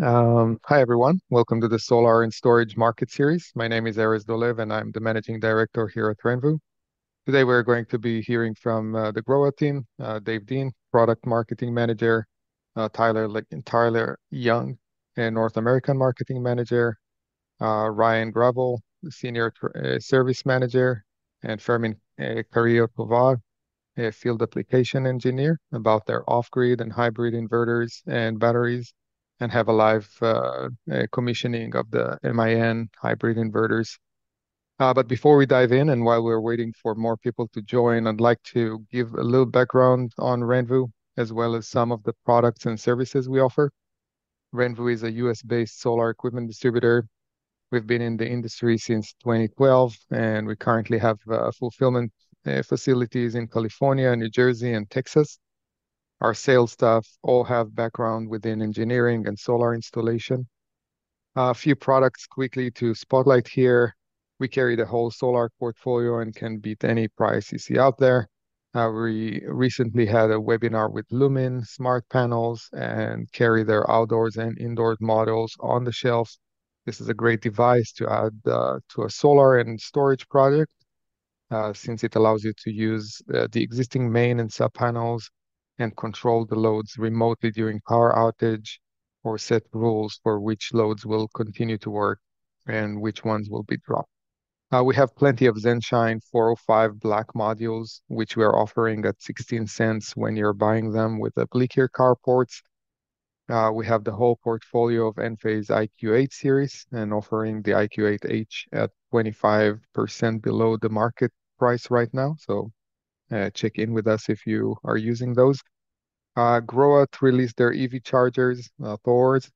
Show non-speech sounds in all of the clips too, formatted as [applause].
Um, hi, everyone. Welcome to the Solar and Storage Market Series. My name is Erez Dolev, and I'm the Managing Director here at Renvu. Today, we're going to be hearing from uh, the Growatt team, uh, Dave Dean, Product Marketing Manager, uh, Tyler, Tyler Young, North American Marketing Manager, Ryan Gravel, Senior Service Manager, and Fermin Carrillo Tovar, a Field Application Engineer, about their off-grid and hybrid inverters and batteries and have a live uh, commissioning of the MIN hybrid inverters. Uh, but before we dive in, and while we're waiting for more people to join, I'd like to give a little background on Renvu, as well as some of the products and services we offer. Renvu is a US-based solar equipment distributor. We've been in the industry since 2012, and we currently have uh, fulfillment uh, facilities in California, New Jersey, and Texas. Our sales staff all have background within engineering and solar installation. A few products quickly to spotlight here. We carry the whole solar portfolio and can beat any price you see out there. Uh, we recently had a webinar with Lumin Smart Panels and carry their outdoors and indoors models on the shelf. This is a great device to add uh, to a solar and storage project uh, since it allows you to use the existing main and sub panels and control the loads remotely during power outage or set rules for which loads will continue to work and which ones will be dropped. Uh, we have plenty of Zenshine 405 black modules, which we are offering at 16 cents when you're buying them with the Blikir carports. Uh, we have the whole portfolio of Enphase IQ8 series and offering the IQ8H at 25% below the market price right now. So check in with us if you are using those. Uh, Growatt released their EV chargers, uh, Thors,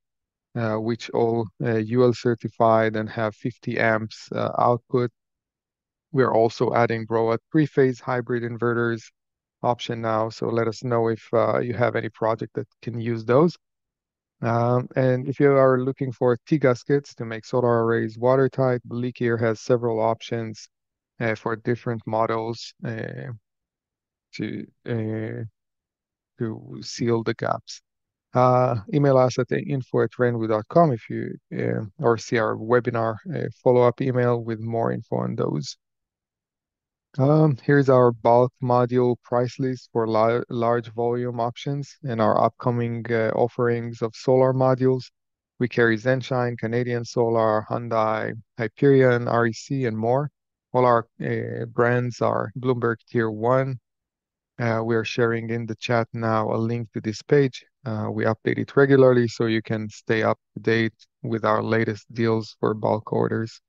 uh, which all uh, UL certified and have 50 amps uh, output. We are also adding Growatt three-phase hybrid inverters option now. So let us know if uh, you have any project that can use those. Um, and if you are looking for T-gaskets to make solar arrays watertight, Blikir has several options uh, for different models uh, to uh, to seal the gaps. Uh, email us at info at renvu.com if you uh, or see our webinar uh, follow-up email with more info on those. Um, here's our bulk module price list for la large volume options and our upcoming uh, offerings of solar modules. We carry Zenshine, Canadian Solar, Hyundai, Hyperion, REC, and more. All our brands are Bloomberg Tier 1. Uh, we are sharing in the chat now a link to this page. Uh, we update it regularly so you can stay up to date with our latest deals for bulk orders.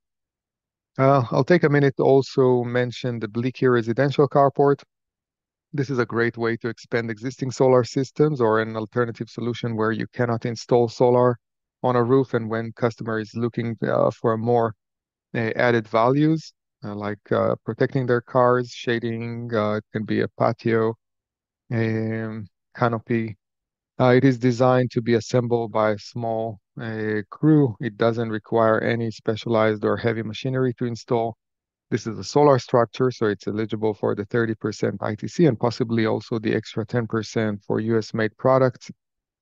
Uh, I'll take a minute to also mention the Blikir residential carport. This is a great way to expand existing solar systems or an alternative solution where you cannot install solar on a roof and when customer is looking for more added values, like uh, protecting their cars, shading, uh, it can be a patio, um, canopy. it is designed to be assembled by a small crew. It doesn't require any specialized or heavy machinery to install. This is a solar structure, so it's eligible for the 30% ITC and possibly also the extra 10% for US-made products.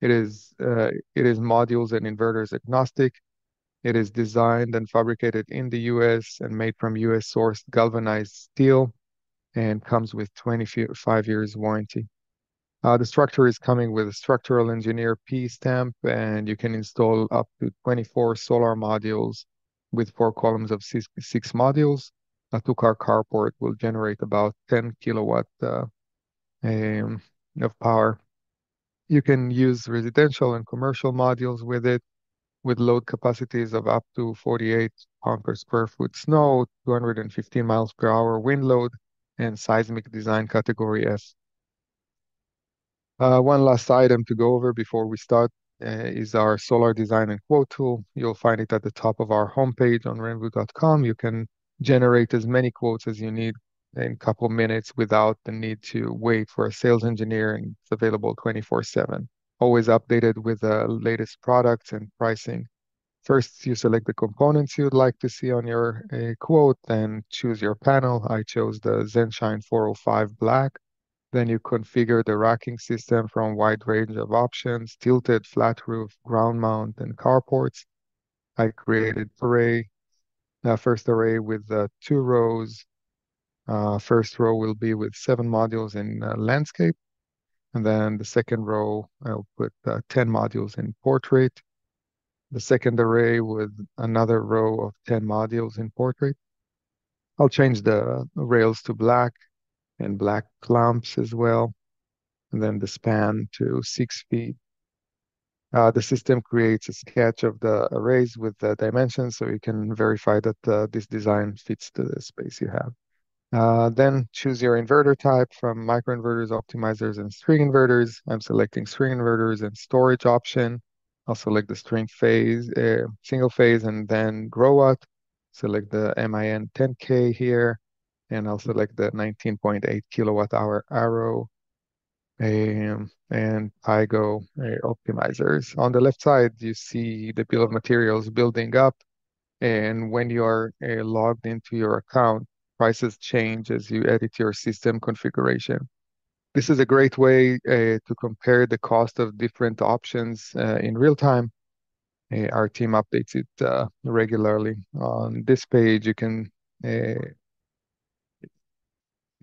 It is it is modules and inverters agnostic. It is designed and fabricated in the US and made from US sourced galvanized steel and comes with 25 years warranty. Uh, the structure is coming with a structural engineer P stamp, and you can install up to 24 solar modules with four columns of six, six modules. A two-car carport will generate about 10 kilowatt uh, um, of power. You can use residential and commercial modules with it with load capacities of up to 48 pound per square foot snow, 215 miles per hour wind load, and seismic design category S. Uh, one last item to go over before we start uh, is our solar design and quote tool. You'll find it at the top of our homepage on renvu.com. You can generate as many quotes as you need in a couple minutes without the need to wait for a sales engineer, and it's available 24 7 always updated with the latest products and pricing. First, you select the components you'd like to see on your uh, quote, then choose your panel. I chose the Zenshine 405 Black. Then you configure the racking system from wide range of options, tilted, flat roof, ground mount, and carports. I created array, uh, first array with uh, two rows. Uh, first row will be with seven modules in uh, landscape. And then the second row, I'll put uh, 10 modules in portrait. The second array with another row of 10 modules in portrait. I'll change the rails to black and black clamps as well. And then the span to six feet. Uh, the system creates a sketch of the arrays with the dimensions so you can verify that uh, this design fits to the space you have. Uh, then choose your inverter type from microinverters, optimizers, and string inverters. I'm selecting string inverters and storage option. I'll select the string phase, uh, single phase, and then Growatt. Select the MIN 10K here, and I'll select the 19.8 kilowatt hour ARO um, and Tigo uh, optimizers. On the left side, you see the bill of materials building up. And when you are uh, logged into your account, prices change as you edit your system configuration. This is a great way uh, to compare the cost of different options uh, in real time. Uh, our team updates it regularly. On this page, you can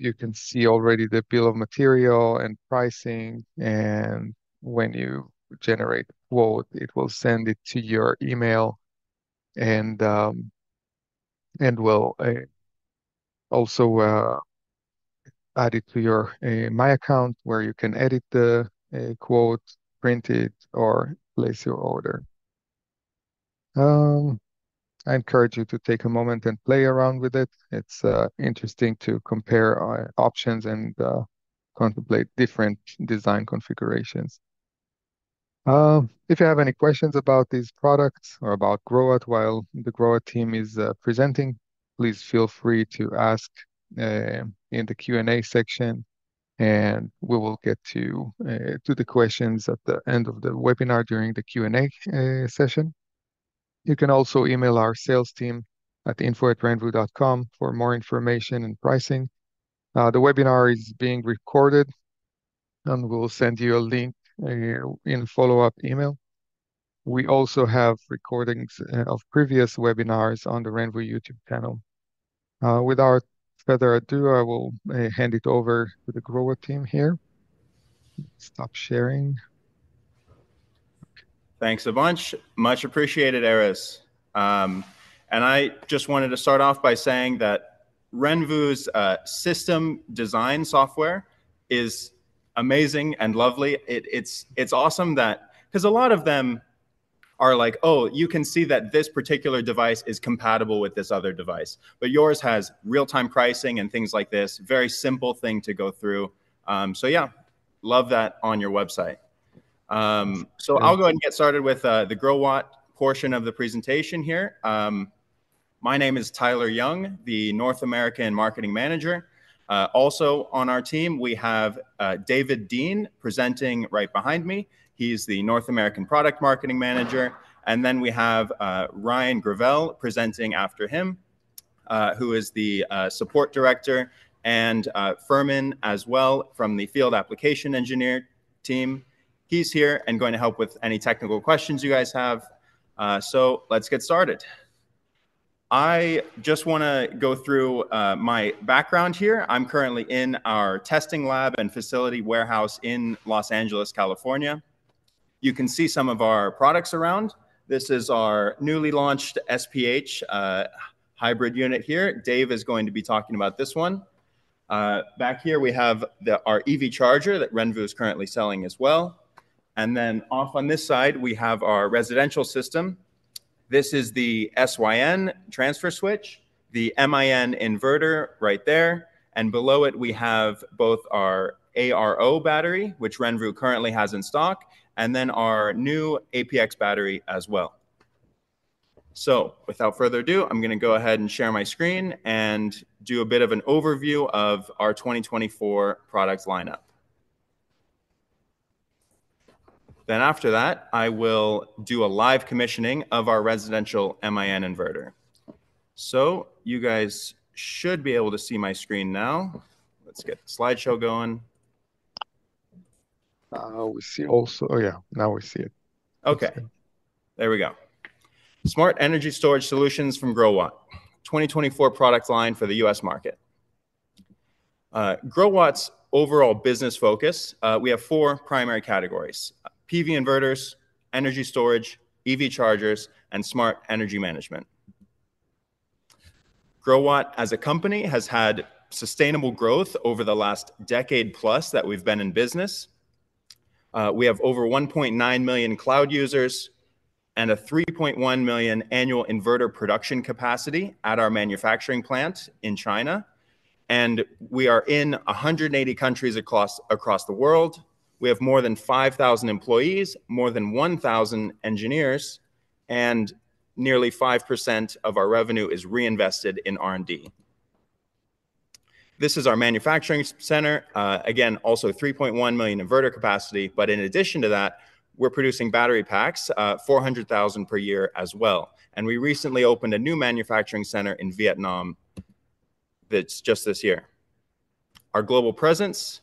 you can see already the bill of material and pricing. And when you generate quote, it will send it to your email and um, and will also uh, add it to your uh, My account where you can edit the uh, quote, print it, or place your order. Um, I encourage you to take a moment and play around with it. It's interesting to compare options and contemplate different design configurations. Uh, if you have any questions about these products or about Growatt while the Growatt team is presenting, please feel free to ask uh, in the Q&A section, and we will get to to the questions at the end of the webinar during the Q&A session. You can also email our sales team at info@renvu.com for more information and pricing. Uh, the webinar is being recorded, and we'll send you a link uh, in follow-up email. We also have recordings uh, of previous webinars on the Renvu YouTube channel. Uh, without further ado, I will uh, hand it over to the Growatt team here. Stop sharing. Thanks a bunch. Much appreciated, Erez. Um, and I just wanted to start off by saying that Renvu's uh, system design software is amazing and lovely. It, it's it's awesome that because a lot of them are like, oh, you can see that this particular device is compatible with this other device, but yours has real-time pricing and things like this. Very simple thing to go through. Um, so yeah, love that on your website. Um, so I'll go ahead and get started with uh, the Growatt portion of the presentation here. Um, my name is Tyler Young, the North American Marketing Manager. Uh, also on our team, we have uh, David Dean presenting right behind me. He's the North American Product Marketing Manager. And then we have uh, Ryan Gravel presenting after him, uh, who is the uh, Support Director, and Fermin as well from the Field Application Engineer team he's here and going to help with any technical questions you guys have. Uh, so let's get started. I just want to go through uh, my background here. I'm currently in our testing lab and facility warehouse in Los Angeles, California. You can see some of our products around. This is our newly launched SPH uh, hybrid unit here. Dave is going to be talking about this one. Uh, back here, we have the, our EV charger that Renvu is currently selling as well. And then off on this side, we have our residential system. This is the SYN transfer switch, the MIN inverter right there. And below it, we have both our ARO battery, which Renvu currently has in stock, and then our new APX battery as well. So without further ado, I'm going to go ahead and share my screen and do a bit of an overview of our 2024 product lineup. Then after that, I will do a live commissioning of our residential MIN inverter. So you guys should be able to see my screen now. Let's get the slideshow going. Uh, we see also, oh yeah, now we see it. Okay, there we go. Smart energy storage solutions from Growatt, 2024 product line for the US market. Uh, Growatt's overall business focus, uh, we have four primary categories PV inverters, energy storage, EV chargers, and smart energy management. Growatt as a company has had sustainable growth over the last decade plus that we've been in business. Uh, we have over 1.9 million cloud users and a 3.1 million annual inverter production capacity at our manufacturing plant in China. And we are in 180 countries across, across the world. We have more than 5,000 employees, more than 1,000 engineers, and nearly 5% of our revenue is reinvested in R&D. This is our manufacturing center. Uh, again, also 3.1 million inverter capacity. But in addition to that, we're producing battery packs, uh, 400,000 per year as well. And we recently opened a new manufacturing center in Vietnam that's just this year. Our global presence,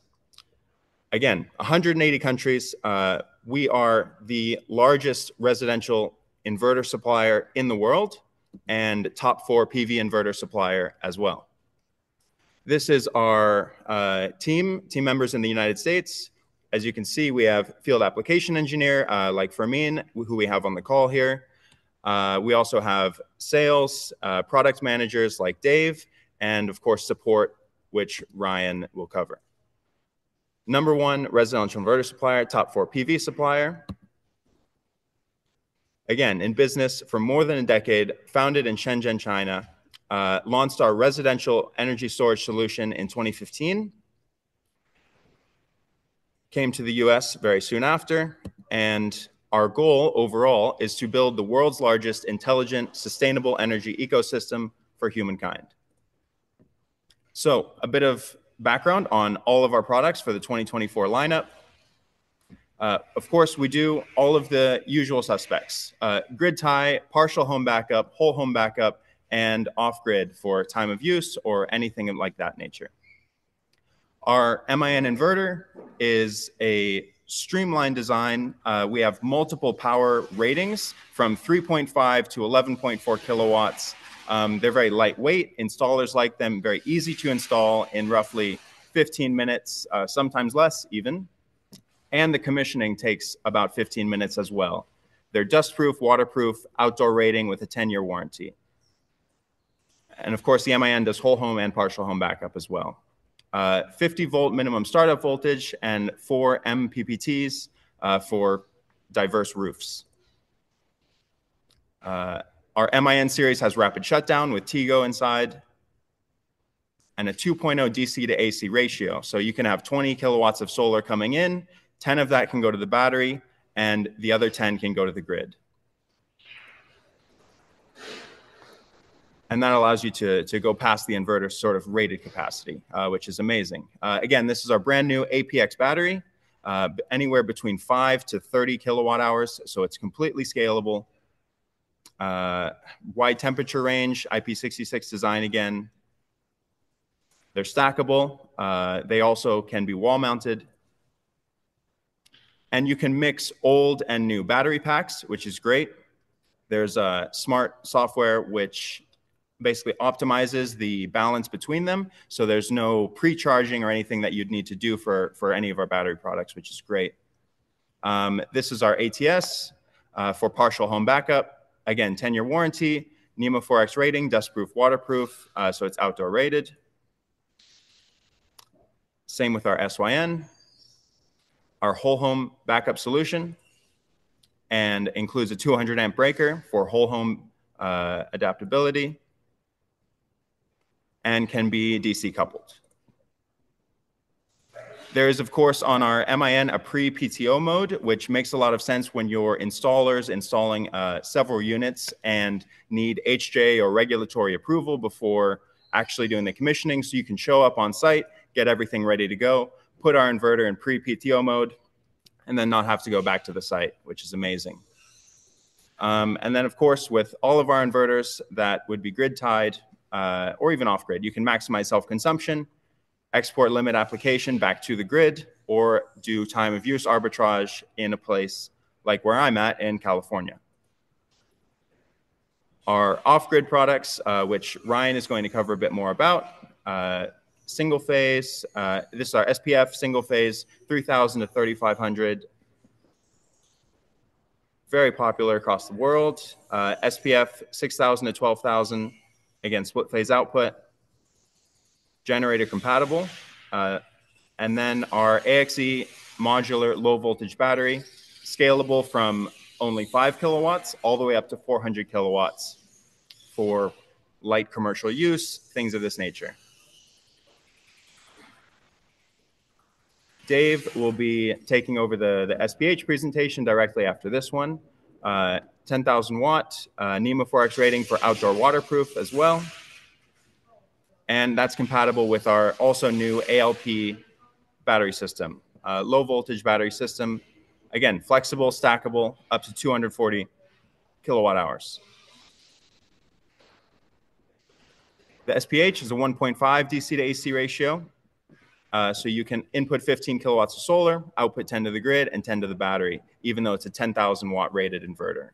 again, 180 countries. Uh, we are the largest residential inverter supplier in the world and top four PV inverter supplier as well. This is our uh, team, team members in the United States. As you can see, we have field application engineer uh, like Fermin, who we have on the call here. Uh, we also have sales, uh, product managers like Dave, and of course support, which Ryan will cover. Number one, residential inverter supplier, top four PV supplier. Again, in business for more than a decade, founded in Shenzhen, China, uh, launched our residential energy storage solution in 2015. Came to the US very soon after, and our goal overall is to build the world's largest intelligent, sustainable energy ecosystem for humankind. So, a bit of background on all of our products for the 2024 lineup. Uh, of course, we do all of the usual suspects uh, grid tie, partial home backup, whole home backup, and off grid for time of use or anything like that nature. Our MIN inverter is a streamlined design. Uh, we have multiple power ratings from 3.5 to 11.4 kilowatts. Um, they're very lightweight. Installers like them, very easy to install in roughly 15 minutes, uh, sometimes less even. And the commissioning takes about 15 minutes as well. They're dustproof, waterproof, outdoor rating with a 10 year warranty. And of course, the MIN does whole home and partial home backup as well. Uh, 50 volt minimum startup voltage and four MPPTs uh, for diverse roofs. Uh, our MIN series has rapid shutdown with Tigo inside and a 2.0 DC to AC ratio. So you can have 20 kilowatts of solar coming in, 10 of that can go to the battery, and the other 10 can go to the grid. And that allows you to, to go past the inverter sort of rated capacity, uh, which is amazing. Uh, again, this is our brand new APX battery, uh, anywhere between 5 to 30 kilowatt hours, so it's completely scalable. Uh, wide temperature range, IP66 design again. They're stackable. Uh, they also can be wall mounted. And you can mix old and new battery packs, which is great. There's a smart software which basically optimizes the balance between them. So there's no pre-charging or anything that you'd need to do for, for any of our battery products, which is great. Um, this is our ATS uh, for partial home backup. Again, 10-year warranty, NEMA 4X rating, dustproof, waterproof, uh, so it's outdoor rated. Same with our SYN, our whole home backup solution, and includes a 200 amp breaker for whole home uh, adaptability and can be DC coupled. There is, of course, on our MIN a pre-PTO mode, which makes a lot of sense when your installers installing uh, several units and need HJ or regulatory approval before actually doing the commissioning. So you can show up on site, get everything ready to go, put our inverter in pre-PTO mode, and then not have to go back to the site, which is amazing. Um, and then, of course, with all of our inverters that would be grid tied, uh, or even off grid. You can maximize self consumption, export limit application back to the grid, or do time of use arbitrage in a place like where I'm at in California. Our off grid products, uh, which Ryan is going to cover a bit more about, uh, single phase, uh, this is our SPF single phase, 3000 to 3500. Very popular across the world. Uh, SPF 6000 to 12,000, again, split phase output, generator compatible. Uh, and then our AXE modular low voltage battery, scalable from only five kilowatts all the way up to 400 kilowatts for light commercial use, things of this nature. Dave will be taking over the, the SPH presentation directly after this one. Uh, 10,000 watt uh, NEMA 4X rating for outdoor waterproof as well. And that's compatible with our also new ALP battery system, uh, low voltage battery system. Again, flexible, stackable, up to 240 kilowatt hours. The SPH is a 1.5 DC to AC ratio. Uh, so you can input 15 kilowatts of solar, output 10 to the grid, and 10 to the battery, even though it's a 10,000 watt rated inverter.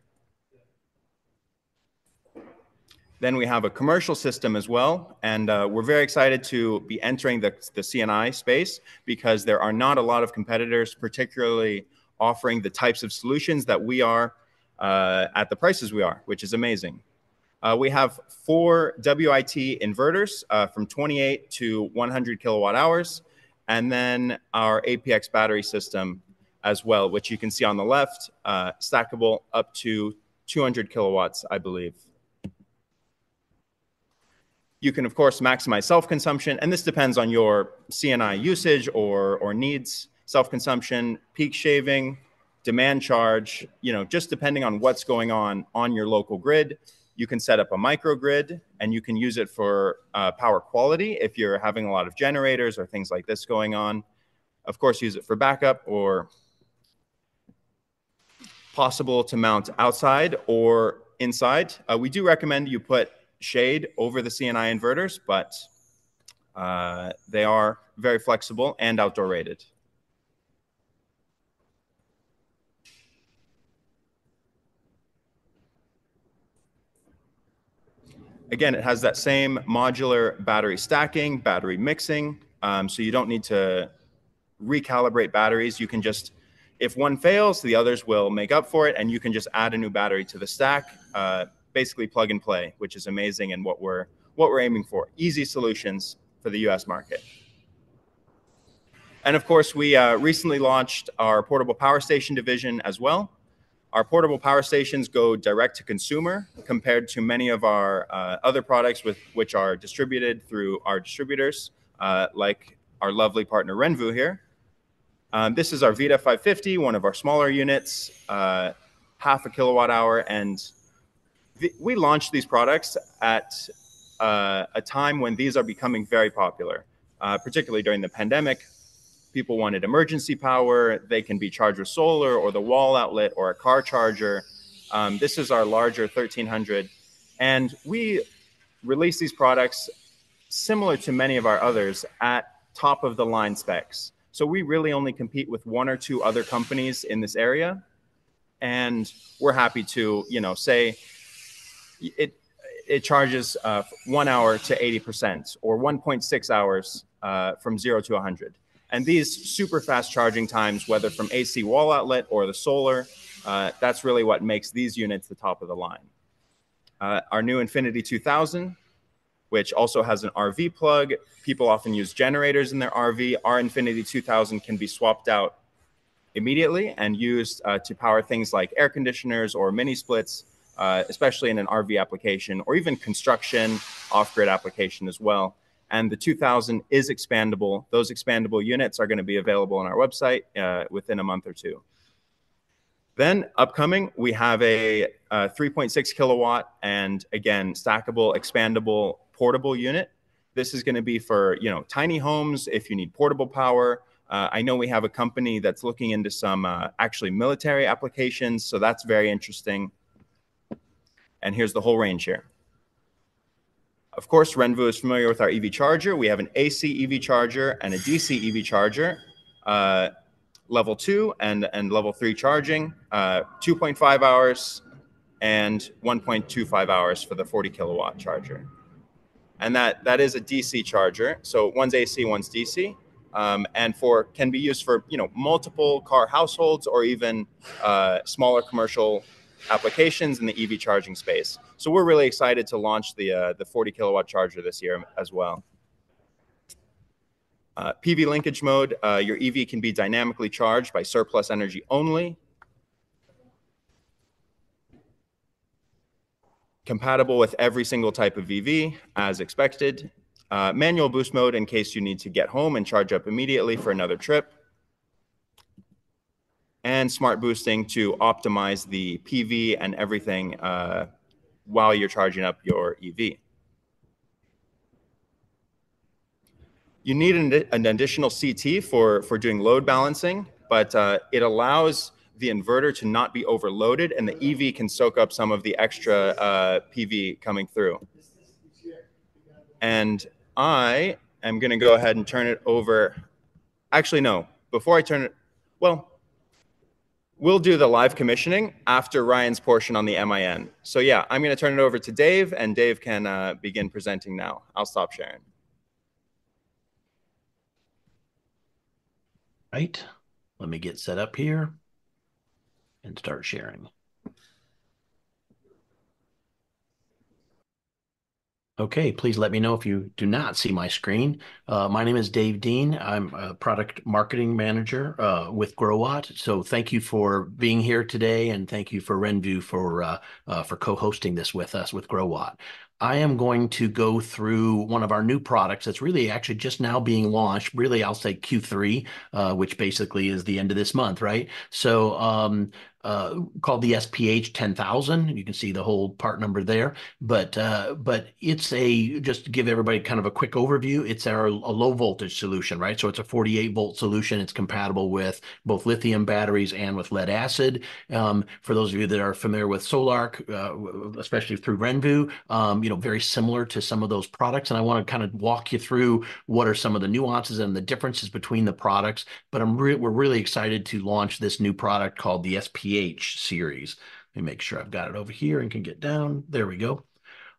Then we have a commercial system as well. And uh, we're very excited to be entering the, the C&I space because there are not a lot of competitors, particularly offering the types of solutions that we are uh, at the prices we are, which is amazing. Uh, we have four WIT inverters uh, from 28 to 100 kilowatt hours, and then our APX battery system as well, which you can see on the left, uh, stackable up to 200 kilowatts, I believe. You can, of course, maximize self-consumption, and this depends on your C&I usage or, or needs, self-consumption, peak shaving, demand charge, you know, just depending on what's going on on your local grid. You can set up a microgrid and you can use it for uh, power quality if you're having a lot of generators or things like this going on. Of course, use it for backup or possible to mount outside or inside. Uh, we do recommend you put shade over the C&I inverters, but uh, they are very flexible and outdoor rated. Again, it has that same modular battery stacking, battery mixing, um, so you don't need to recalibrate batteries. You can just, if one fails, the others will make up for it, and you can just add a new battery to the stack. Uh, basically plug and play, which is amazing and what we're what we're aiming for. Easy solutions for the U.S. market. And of course, we uh, recently launched our portable power station division as well. Our portable power stations go direct to consumer compared to many of our uh, other products with which are distributed through our distributors, uh, like our lovely partner Renvu here. Um, this is our Vita 550, one of our smaller units, uh, half a kilowatt hour, and we launched these products at uh, a time when these are becoming very popular, uh, particularly during the pandemic. People wanted emergency power. They can be charged with solar or the wall outlet or a car charger. Um, this is our larger 1300. And we release these products similar to many of our others at top of the line specs. So we really only compete with one or two other companies in this area. And we're happy to, you know, say it it charges uh, one hour to 80% or 1.6 hours uh, from zero to 100. And these super fast charging times, whether from AC wall outlet or the solar, uh, that's really what makes these units the top of the line. Uh, our new Infinity 2000, which also has an RV plug. People often use generators in their RV. Our Infinity 2000 can be swapped out immediately and used uh, to power things like air conditioners or mini splits uh, especially in an RV application or even construction off grid application as well. And the 2000 is expandable. Those expandable units are going to be available on our website uh, within a month or two. Then upcoming, we have a, a uh, 3.6 kilowatt and again, stackable, expandable, portable unit. This is going to be for, you know, tiny homes if you need portable power. Uh, I know we have a company that's looking into some uh, actually military applications, so that's very interesting. And here's the whole range here. Of course, Renvu is familiar with our EV charger. We have an AC EV charger and a DC EV charger. uh, level two and, and level three charging, uh, 2.5 hours and 1.25 hours for the 40 kilowatt charger. And that, that is a DC charger. So one's AC, one's DC. Um, and for can be used for you know multiple car households or even uh, smaller commercial applications in the EV charging space. So we're really excited to launch the uh, the 40 kilowatt charger this year as well. Uh, PV linkage mode, uh, your EV can be dynamically charged by surplus energy only. Compatible with every single type of EV as expected. Uh, manual boost mode in case you need to get home and charge up immediately for another trip. And smart boosting to optimize the PV and everything uh, while you're charging up your EV. You need an, an additional CT for, for doing load balancing, but uh, it allows the inverter to not be overloaded and the EV can soak up some of the extra uh, PV coming through. And I am going to go ahead and turn it over. Actually, no, before I turn it, well, we'll do the live commissioning after Ryan's portion on the MIN. So yeah, I'm going to turn it over to Dave and Dave can uh, begin presenting now. I'll stop sharing. Right. Let me get set up here and start sharing. Okay, please let me know if you do not see my screen. Uh, my name is Dave Dean. I'm a product marketing manager uh, with Growatt. So thank you for being here today, and thank you for Renvu for uh, uh for co-hosting this with us with Growatt. I am going to go through one of our new products that's really actually just now being launched. Really, I'll say Q3, uh, which basically is the end of this month, right? So um, uh, called the SPH 10,000. You can see the whole part number there, but uh, but it's a just to give everybody kind of a quick overview. It's our a low voltage solution, right? So it's a 48 volt solution. It's compatible with both lithium batteries and with lead acid. Um, for those of you that are familiar with Sol-Ark, uh, especially through Renvu, um, you know very similar to some of those products. And I want to kind of walk you through what are some of the nuances and the differences between the products. But I'm re- we're really excited to launch this new product called the SPH pH series. Let me make sure I've got it over here and can get down. There we go.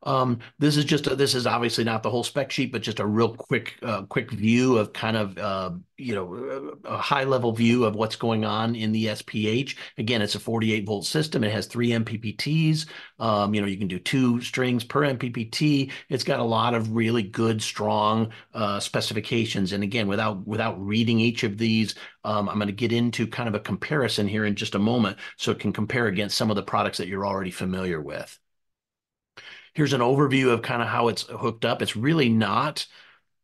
Um, this is just a, this is obviously not the whole spec sheet, but just a real quick uh, quick view of kind of uh, you know a high level view of what's going on in the SPH. Again, it's a 48 volt system. It has three MPPTs. Um, you know you can do two strings per MPPT. It's got a lot of really good strong uh, specifications. And again, without without reading each of these, um, I'm going to get into kind of a comparison here in just a moment, so it can compare against some of the products that you're already familiar with. Here's an overview of kind of how it's hooked up. It's really not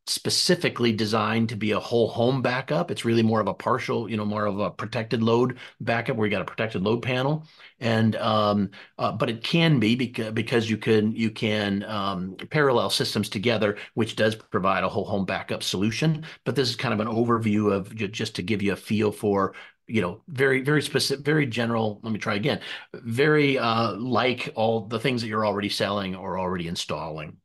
specifically designed to be a whole home backup. It's really more of a partial, you know, more of a protected load backup where you got a protected load panel. And um, uh, but it can be because because you can you can um, parallel systems together, which does provide a whole home backup solution. But this is kind of an overview of just to give you a feel for you know, very, very specific, very general. Let me try again. Very uh, like all the things that you're already selling or already installing.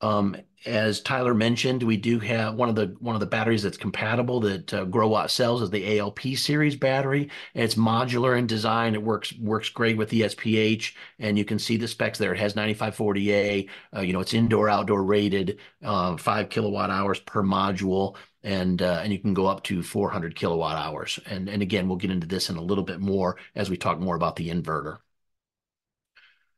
Um, as Tyler mentioned, we do have one of the one of the batteries that's compatible that uh, Growatt sells is the ALP series battery. It's modular in design. It works works great with the SPH, and you can see the specs there. It has 9540A. Uh, you know, it's indoor outdoor rated, uh, five kilowatt hours per module and uh, and you can go up to 400 kilowatt hours. And and again, we'll get into this in a little bit more as we talk more about the inverter.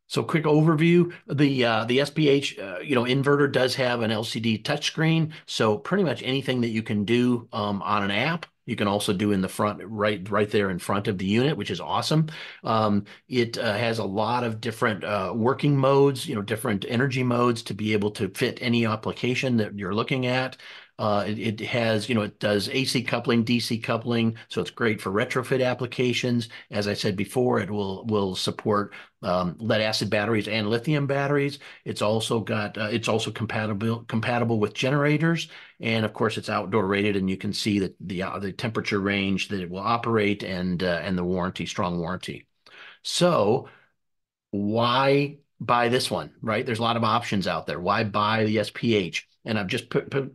So quick overview, the uh, the SPH uh, you know inverter does have an LCD touchscreen, so pretty much anything that you can do um, on an app, you can also do in the front, right right there in front of the unit, which is awesome. Um, it uh, has a lot of different uh, working modes, you know, different energy modes to be able to fit any application that you're looking at. Uh, it, it, has, you know, it does AC coupling, DC coupling, so it's great for retrofit applications. As I said before, it will will support um, lead acid batteries and lithium batteries. It's also got uh, it's also compatible compatible with generators, and of course it's outdoor rated, and you can see that the uh, the temperature range that it will operate and uh, and the warranty, strong warranty. So why buy this one, right? There's a lot of options out there. Why buy the SPH? And I've just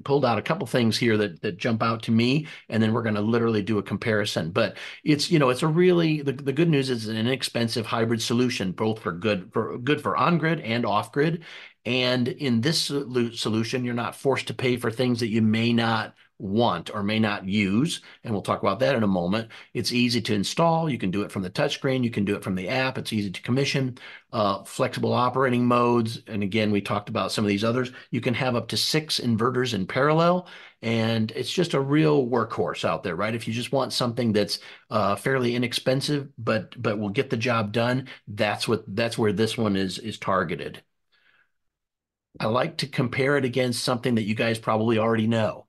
pulled out a couple things here that that jump out to me, and then we're going to literally do a comparison. But it's you know it's a really the, the good news is an inexpensive hybrid solution, both for good for good for on grid and off grid. And in this solution, you're not forced to pay for things that you may not want or may not use. And we'll talk about that in a moment. It's easy to install. You can do it from the touchscreen. You can do it from the app. It's easy to commission. Uh, flexible operating modes. And again, we talked about some of these others. You can have up to six inverters in parallel. And it's just a real workhorse out there, right? If you just want something that's uh, fairly inexpensive, but but will get the job done, that's what that's where this one is is targeted. I like to compare it against something that you guys probably already know.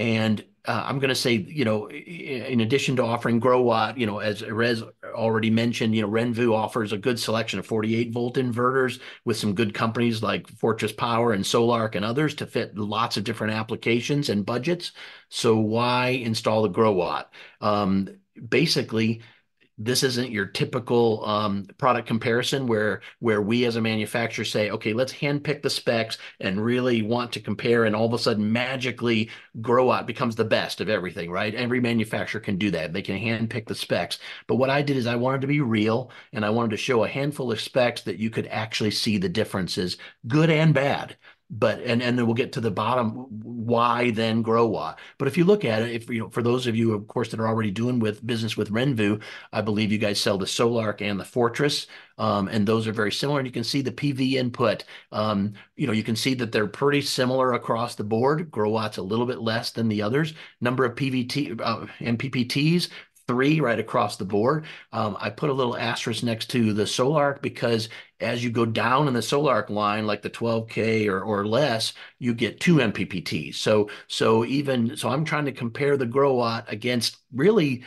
And uh, I'm going to say, you know, in addition to offering Growatt, you know, as Rez already mentioned, you know, Renvu offers a good selection of 48 volt inverters with some good companies like Fortress Power and Sol-Ark and others to fit lots of different applications and budgets. So why install the Growatt? Um, basically, this isn't your typical um, product comparison where where we as a manufacturer say, okay, let's handpick the specs and really want to compare, and all of a sudden magically Growatt becomes the best of everything, right? Every manufacturer can do that; they can handpick the specs. But what I did is I wanted to be real, and I wanted to show a handful of specs that you could actually see the differences, good and bad but and and then we'll get to the bottom why then Growatt but if you look at it if you know for those of you of course that are already doing with business with renvu i believe you guys sell the Sol-Ark and the fortress um, and those are very similar and you can see the pv input. Um, you know you can see that they're pretty similar across the board Growatt's a little bit less than the others. Number of pvt uh, three right across the board. Um, I put a little asterisk next to the Sol-Ark because as you go down in the Sol-Ark line, like the 12K or, or less, you get two MPPTs. So, so even, so I'm trying to compare the Growatt against really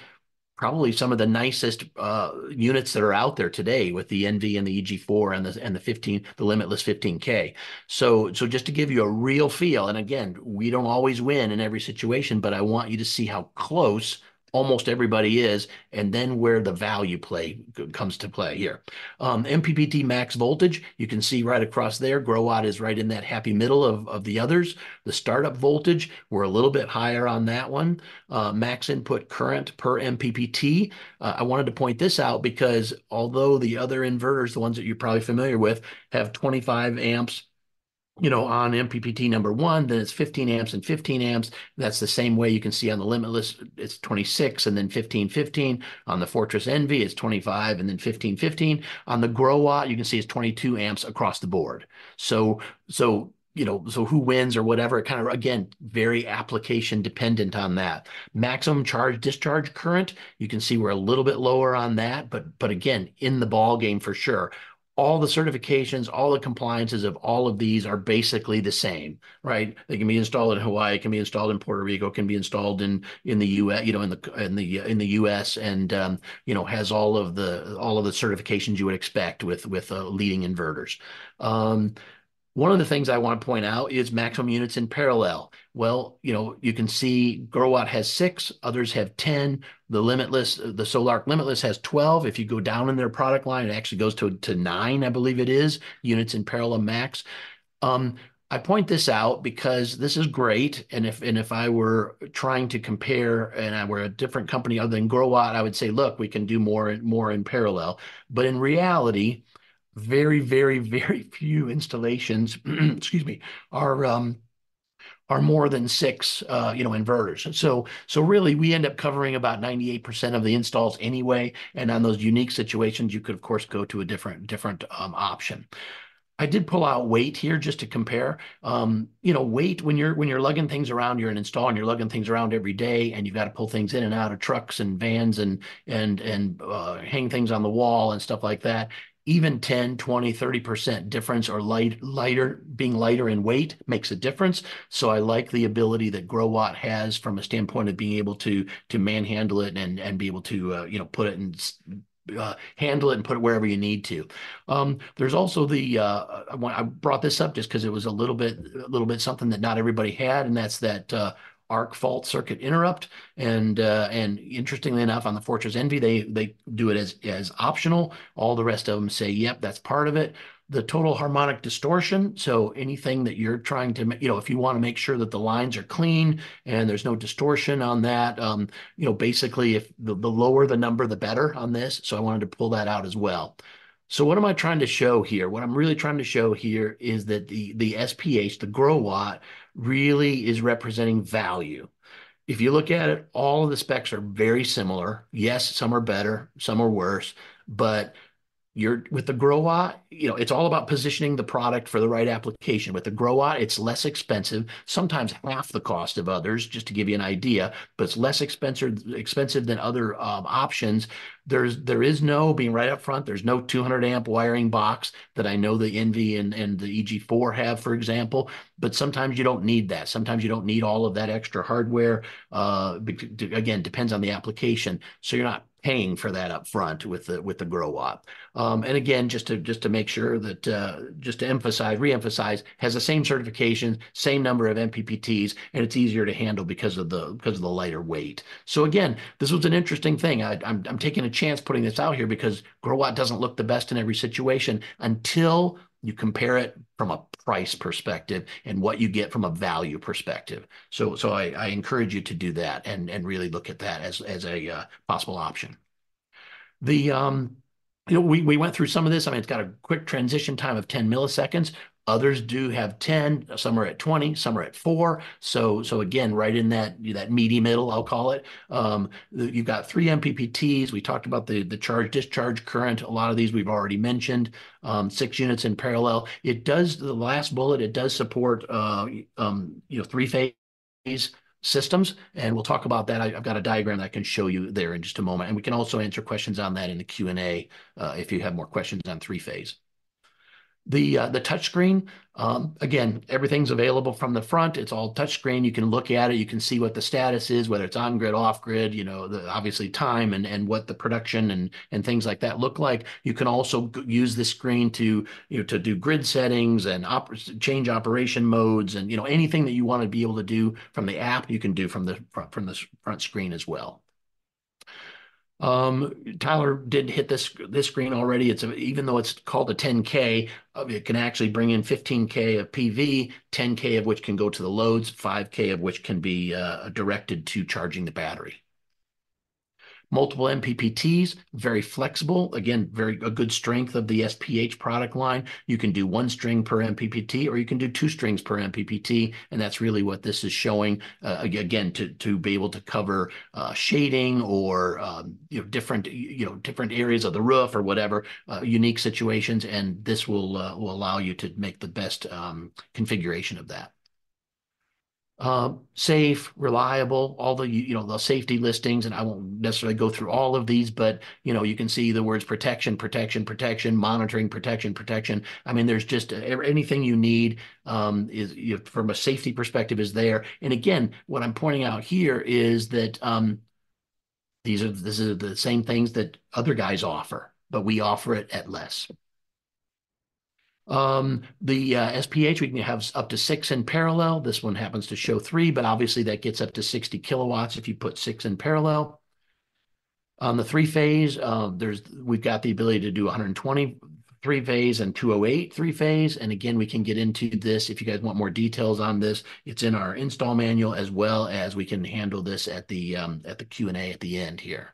probably some of the nicest uh, units that are out there today with the Envy and the EG4 and the and the 15 the limitless 15K. So so just to give you a real feel, and again, we don't always win in every situation, but I want you to see how close almost everybody is, and then where the value play comes to play here. Um, MPPT max voltage, you can see right across there, Growatt is right in that happy middle of, of the others. The startup voltage, we're a little bit higher on that one. Uh, max input current per MPPT. Uh, I wanted to point this out because although the other inverters, the ones that you're probably familiar with, have 25 amps you know, on MPPT number one, then it's 15 amps and 15 amps. That's the same way you can see on the Limitless, it's 26 and then 15, 15. On the Fortress Envy, it's 25 and then 15, 15. On the Growatt, you can see it's 22 amps across the board. So, so you know, so who wins or whatever, kind of again, very application dependent on that. Maximum charge discharge current, you can see we're a little bit lower on that, but but again, in the ball game for sure all the certifications, all the compliances of all of these are basically the same, right? They can be installed in Hawaii, can be installed in Puerto Rico, can be installed in in the U.S. You know, in the in the in the U.S. and um, you know has all of the all of the certifications you would expect with with uh, leading inverters. Um, one of the things I want to point out is maximum units in parallel. Well, you know, you can see Growatt has six, others have 10. The Limitless, the Sol-Ark Limitless has 12. If you go down in their product line, it actually goes to, to nine, I believe it is, units in parallel max. Um, I point this out because this is great. And if and if I were trying to compare and I were a different company other than Growatt, I would say, look, we can do more and more in parallel. But in reality, very, very, very few installations, [clears throat] excuse me, are um, are more than six, uh, you know, inverters. And so, so really, we end up covering about 98% of the installs anyway. And on those unique situations, you could, of course, go to a different different um, option. I did pull out weight here just to compare. Um, you know, weight when you're when you're lugging things around, you're an install and you're lugging things around every day, and you've got to pull things in and out of trucks and vans and and and uh, hang things on the wall and stuff like that even 10, 20, 30% difference or light, lighter, being lighter in weight makes a difference. So I like the ability that Growatt has from a standpoint of being able to to manhandle it and and be able to uh, you know put it in uh, handle it and put it wherever you need to. Um, there's also the uh, I brought this up just because it was a little bit a little bit something that not everybody had, and that's that uh, arc fault circuit interrupt. And uh, and interestingly enough, on the Fortress Envy, they they do it as as optional. All the rest of them say, "Yep, that's part of it." the total harmonic distortion. So anything that you're trying to, you know, if you want to make sure that the lines are clean and there's no distortion on that, um, you know, basically if the, the lower the number, the better on this. So I wanted to pull that out as well. So what am I trying to show here? What I'm really trying to show here is that the, the SPH, the Growatt, really is representing value. If you look at it, all of the specs are very similar. Yes, some are better, some are worse, but you're with the Growatt, you know, it's all about positioning the product for the right application. With the Growatt, it's less expensive, sometimes half the cost of others, just to give you an idea, but it's less expensive expensive than other um, options. There's there is no being right up front. There's no 200 amp wiring box that I know the Envy and and the EG4 have, for example. But sometimes you don't need that. Sometimes you don't need all of that extra hardware. Uh, again, depends on the application. So you're not paying for that up front with the with the Growatt. Um, and again, just to just to make sure that uh, just to emphasize, reemphasize, has the same certification, same number of MPPTs, and it's easier to handle because of the because of the lighter weight. So again, this was an interesting thing. I, I'm I'm taking a chance putting this out here because Growatt doesn't look the best in every situation until you compare it from a price perspective and what you get from a value perspective. So, so I, I encourage you to do that and and really look at that as as a uh, possible option. The um, you know, we, we went through some of this. I mean, it's got a quick transition time of 10 milliseconds. Others do have 10, some are at 20, some are at four. So, so again, right in that, that meaty middle, I'll call it. Um, you've got three MPPTs. We talked about the, the charge discharge current. A lot of these we've already mentioned, um, six units in parallel. It does, the last bullet, it does support, uh, um, you know, three phase systems. And we'll talk about that. I, have got a diagram that I can show you there in just a moment. And we can also answer questions on that in the Q&A uh, if you have more questions on three-phase. The uh, the touchscreen, um, again, everything's available from the front. It's all touchscreen. You can look at it. You can see what the status is, whether it's on grid, off grid. You know, the, obviously time and and what the production and and things like that look like. You can also use the screen to you know to do grid settings and op change operation modes and you know anything that you want to be able to do from the app. You can do from the from the front screen as well. Um, Tyler did hit this this screen already. It's a, even though it's called a 10K, uh, it can actually bring in 15K of PV, 10K of which can go to the loads, 5K of which can be uh, directed to charging the battery multiple MPPTs, very flexible. Again, very a good strength of the SPH product line. You can do one string per MPPT or you can do two strings per MPPT. And that's really what this is showing, uh, again, to, to be able to cover uh, shading or um, you know, different, you know, different areas of the roof or whatever, uh, unique situations. And this will, uh, will allow you to make the best um, configuration of that uh, safe, reliable, all the you know the safety listings, and I won't necessarily go through all of these, but you know you can see the words protection, protection, protection, monitoring, protection, protection. I mean, there's just uh, anything you need um, is you know, from a safety perspective is there. And again, what I'm pointing out here is that um, these are this is the same things that other guys offer, but we offer it at less. Um, the uh, SPH, we can have up to six in parallel. This one happens to show three, but obviously that gets up to 60 kilowatts if you put six in parallel. On the three phase, uh, there's we've got the ability to do 120 three phase and 208 three phase. And again, we can get into this if you guys want more details on this. It's in our install manual as well as we can handle this at the um, at the Q and A at the end here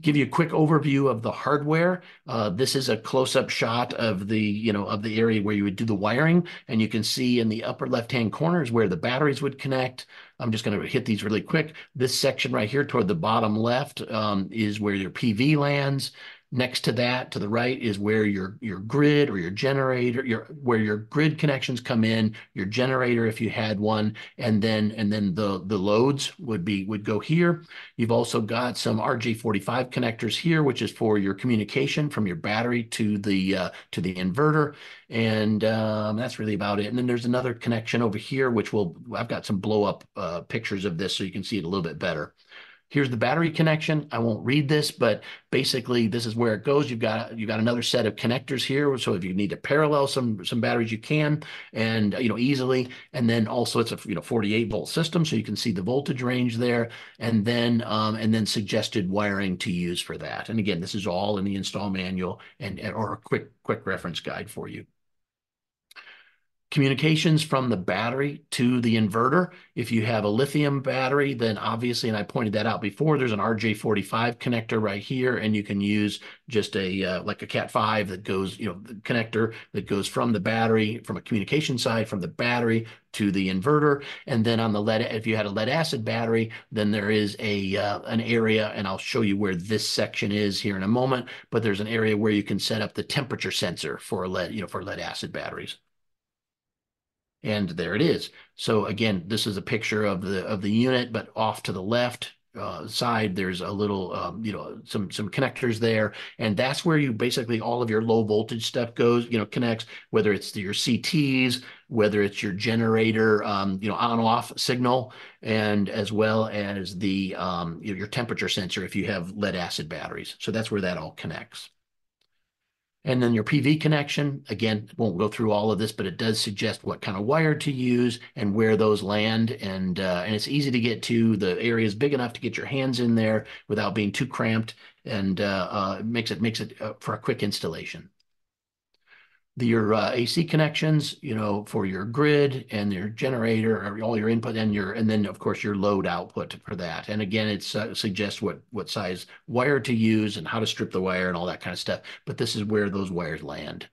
give you a quick overview of the hardware. Uh, this is a close-up shot of the, you know, of the area where you would do the wiring. And you can see in the upper left-hand corner is where the batteries would connect. I'm just going to hit these really quick. This section right here toward the bottom left um, is where your PV lands. Next to that, to the right, is where your your grid or your generator, your where your grid connections come in, your generator if you had one, and then and then the the loads would be would go here. You've also got some RJ45 connectors here, which is for your communication from your battery to the uh, to the inverter, and um, that's really about it. And then there's another connection over here, which will I've got some blow up uh, pictures of this so you can see it a little bit better. Here's the battery connection. I won't read this, but basically this is where it goes. You've got you've got another set of connectors here. So if you need to parallel some some batteries, you can, and you know easily. And then also it's a you know 48 volt system, so you can see the voltage range there, and then um, and then suggested wiring to use for that. And again, this is all in the install manual and or a quick quick reference guide for you communications from the battery to the inverter. If you have a lithium battery, then obviously, and I pointed that out before, there's an RJ45 connector right here, and you can use just a uh, like a Cat5 that goes, you know, the connector that goes from the battery, from a communication side, from the battery to the inverter. And then on the lead, if you had a lead acid battery, then there is a uh, an area, and I'll show you where this section is here in a moment. But there's an area where you can set up the temperature sensor for lead, you know, for lead acid batteries. And there it is. So again, this is a picture of the of the unit, but off to the left uh, side, there's a little, um, you know, some some connectors there, and that's where you basically all of your low voltage stuff goes, you know, connects. Whether it's your CTs, whether it's your generator, um, you know, on off signal, and as well as the um, your temperature sensor if you have lead acid batteries. So that's where that all connects. And then your PV connection, again, won't go through all of this, but it does suggest what kind of wire to use and where those land. And uh, and it's easy to get to. The area is big enough to get your hands in there without being too cramped, and uh, uh, makes it makes it uh, for a quick installation your uh, AC connections, you know, for your grid and your generator, or all your input and your, and then of course your load output for that. And again, it uh, suggests what what size wire to use and how to strip the wire and all that kind of stuff. But this is where those wires land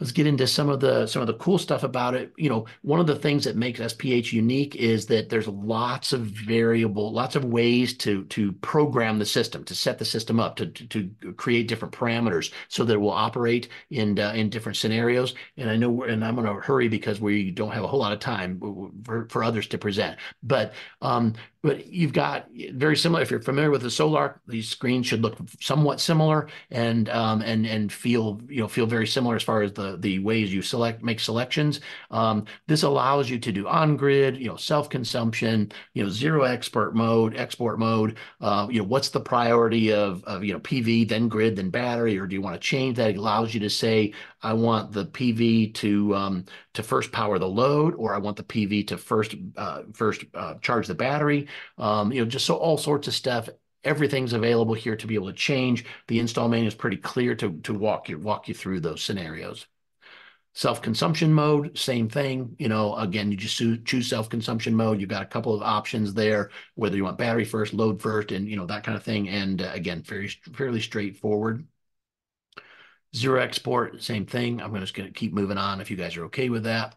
let's get into some of the some of the cool stuff about it you know one of the things that makes sph unique is that there's lots of variable lots of ways to to program the system to set the system up to to, to create different parameters so that it will operate in uh, in different scenarios and i know and i'm going to hurry because we don't have a whole lot of time for, for others to present but um, but you've got very similar. If you're familiar with the Solar, these screens should look somewhat similar and um, and and feel you know feel very similar as far as the the ways you select make selections. Um, this allows you to do on grid, you know, self consumption, you know, zero export mode, export mode. Uh, you know, what's the priority of of you know PV, then grid, then battery, or do you want to change that? It allows you to say I want the PV to um, to first power the load, or I want the PV to first uh, first uh, charge the battery. Um, you know, just so all sorts of stuff. Everything's available here to be able to change. The install manual is pretty clear to to walk you walk you through those scenarios. Self-consumption mode, same thing. You know, again, you just choose self-consumption mode. You've got a couple of options there, whether you want battery first, load first, and you know that kind of thing. And uh, again, very fairly straightforward. Zero export, same thing. I'm just going to keep moving on if you guys are okay with that.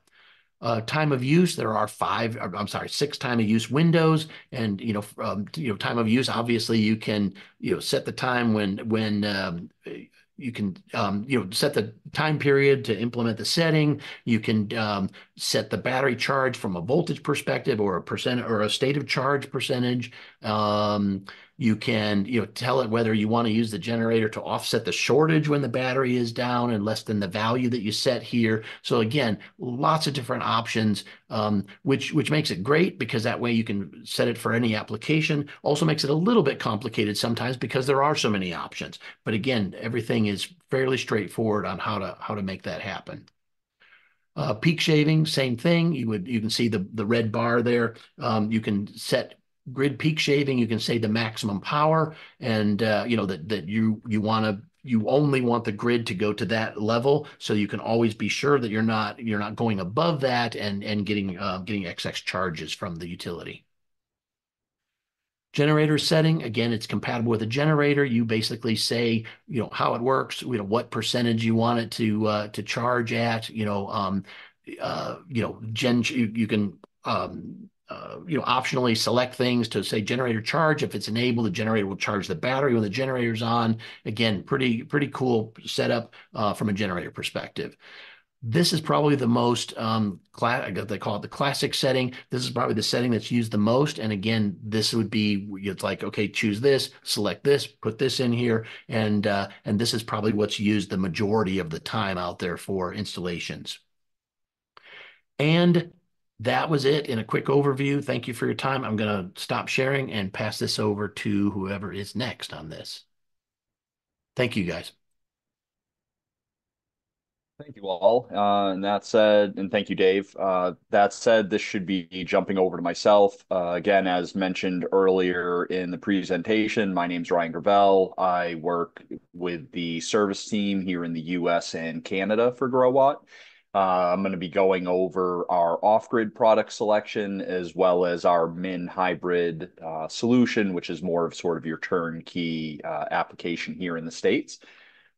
Uh, time of use, there are five, I'm sorry, six time of use windows. And, you know, um, you know, time of use, obviously you can, you know, set the time when, when, um, you can um, you know set the time period to implement the setting. You can um, set the battery charge from a voltage perspective or a percent or a state of charge percentage um, you can, you know, tell it whether you want to use the generator to offset the shortage when the battery is down and less than the value that you set here. So again, lots of different options, um, which which makes it great because that way you can set it for any application. Also makes it a little bit complicated sometimes because there are so many options. But again, everything is fairly straightforward on how to how to make that happen. Uh, peak shaving, same thing. You would you can see the the red bar there. Um, you can set grid peak shaving, you can say the maximum power, and uh, you know that that you you want to you only want the grid to go to that level, so you can always be sure that you're not you're not going above that and and getting uh, getting excess charges from the utility. Generator setting, again, it's compatible with a generator. You basically say, you know, how it works, you know, what percentage you want it to uh, to charge at, you know, um, uh, you know, gen you, you can um, uh, you know, optionally select things to say generator charge. If it's enabled, the generator will charge the battery when the generator's on. Again, pretty pretty cool setup uh, from a generator perspective. This is probably the most um, they call it the classic setting. This is probably the setting that's used the most. And again, this would be it's like okay, choose this, select this, put this in here, and uh, and this is probably what's used the majority of the time out there for installations. And that was it in a quick overview. Thank you for your time. I'm going to stop sharing and pass this over to whoever is next on this. Thank you, guys. Thank you all. Uh, and that said, and thank you, Dave. Uh, that said, this should be jumping over to myself. Uh, again, as mentioned earlier in the presentation, my name's Ryan Gravel. I work with the service team here in the US and Canada for Growatt. Uh, I'm going to be going over our off-grid product selection as well as our min hybrid uh, solution, which is more of sort of your turnkey uh, application here in the States.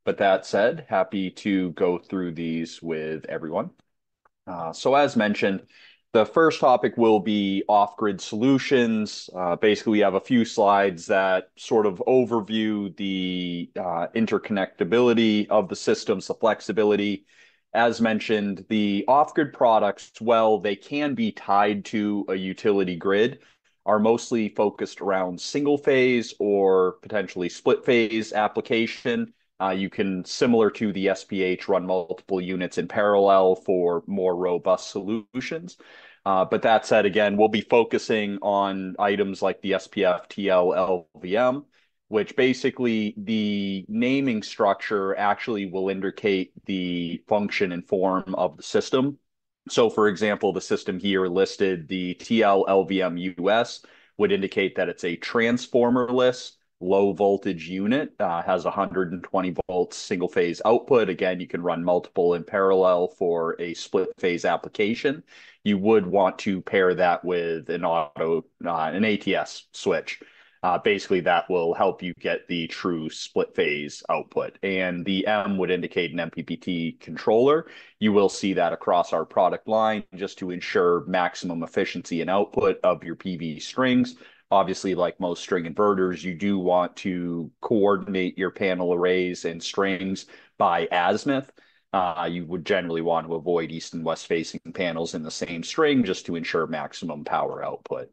But that said, happy to go through these with everyone. Uh, so as mentioned, the first topic will be off-grid solutions. Uh, basically, we have a few slides that sort of overview the uh, interconnectability of the systems, the flexibility. As mentioned, the off-grid products, well, they can be tied to a utility grid, are mostly focused around single phase or potentially split phase application. Uh, you can, similar to the SPH, run multiple units in parallel for more robust solutions. Uh, but that said, again, we'll be focusing on items like the SPF TL LVM, which basically the naming structure actually will indicate the function and form of the system. So, for example, the system here listed the TL LVM US would indicate that it's a transformerless low voltage unit, uh, has 120 volts single phase output. Again, you can run multiple in parallel for a split phase application. You would want to pair that with an auto, uh, an ATS switch. Uh, basically, that will help you get the true split phase output. And the M would indicate an MPPT controller. You will see that across our product line just to ensure maximum efficiency and output of your PV strings obviously, like most string inverters, you do want to coordinate your panel arrays and strings by azimuth. Uh, you would generally want to avoid east and west facing panels in the same string just to ensure maximum power output.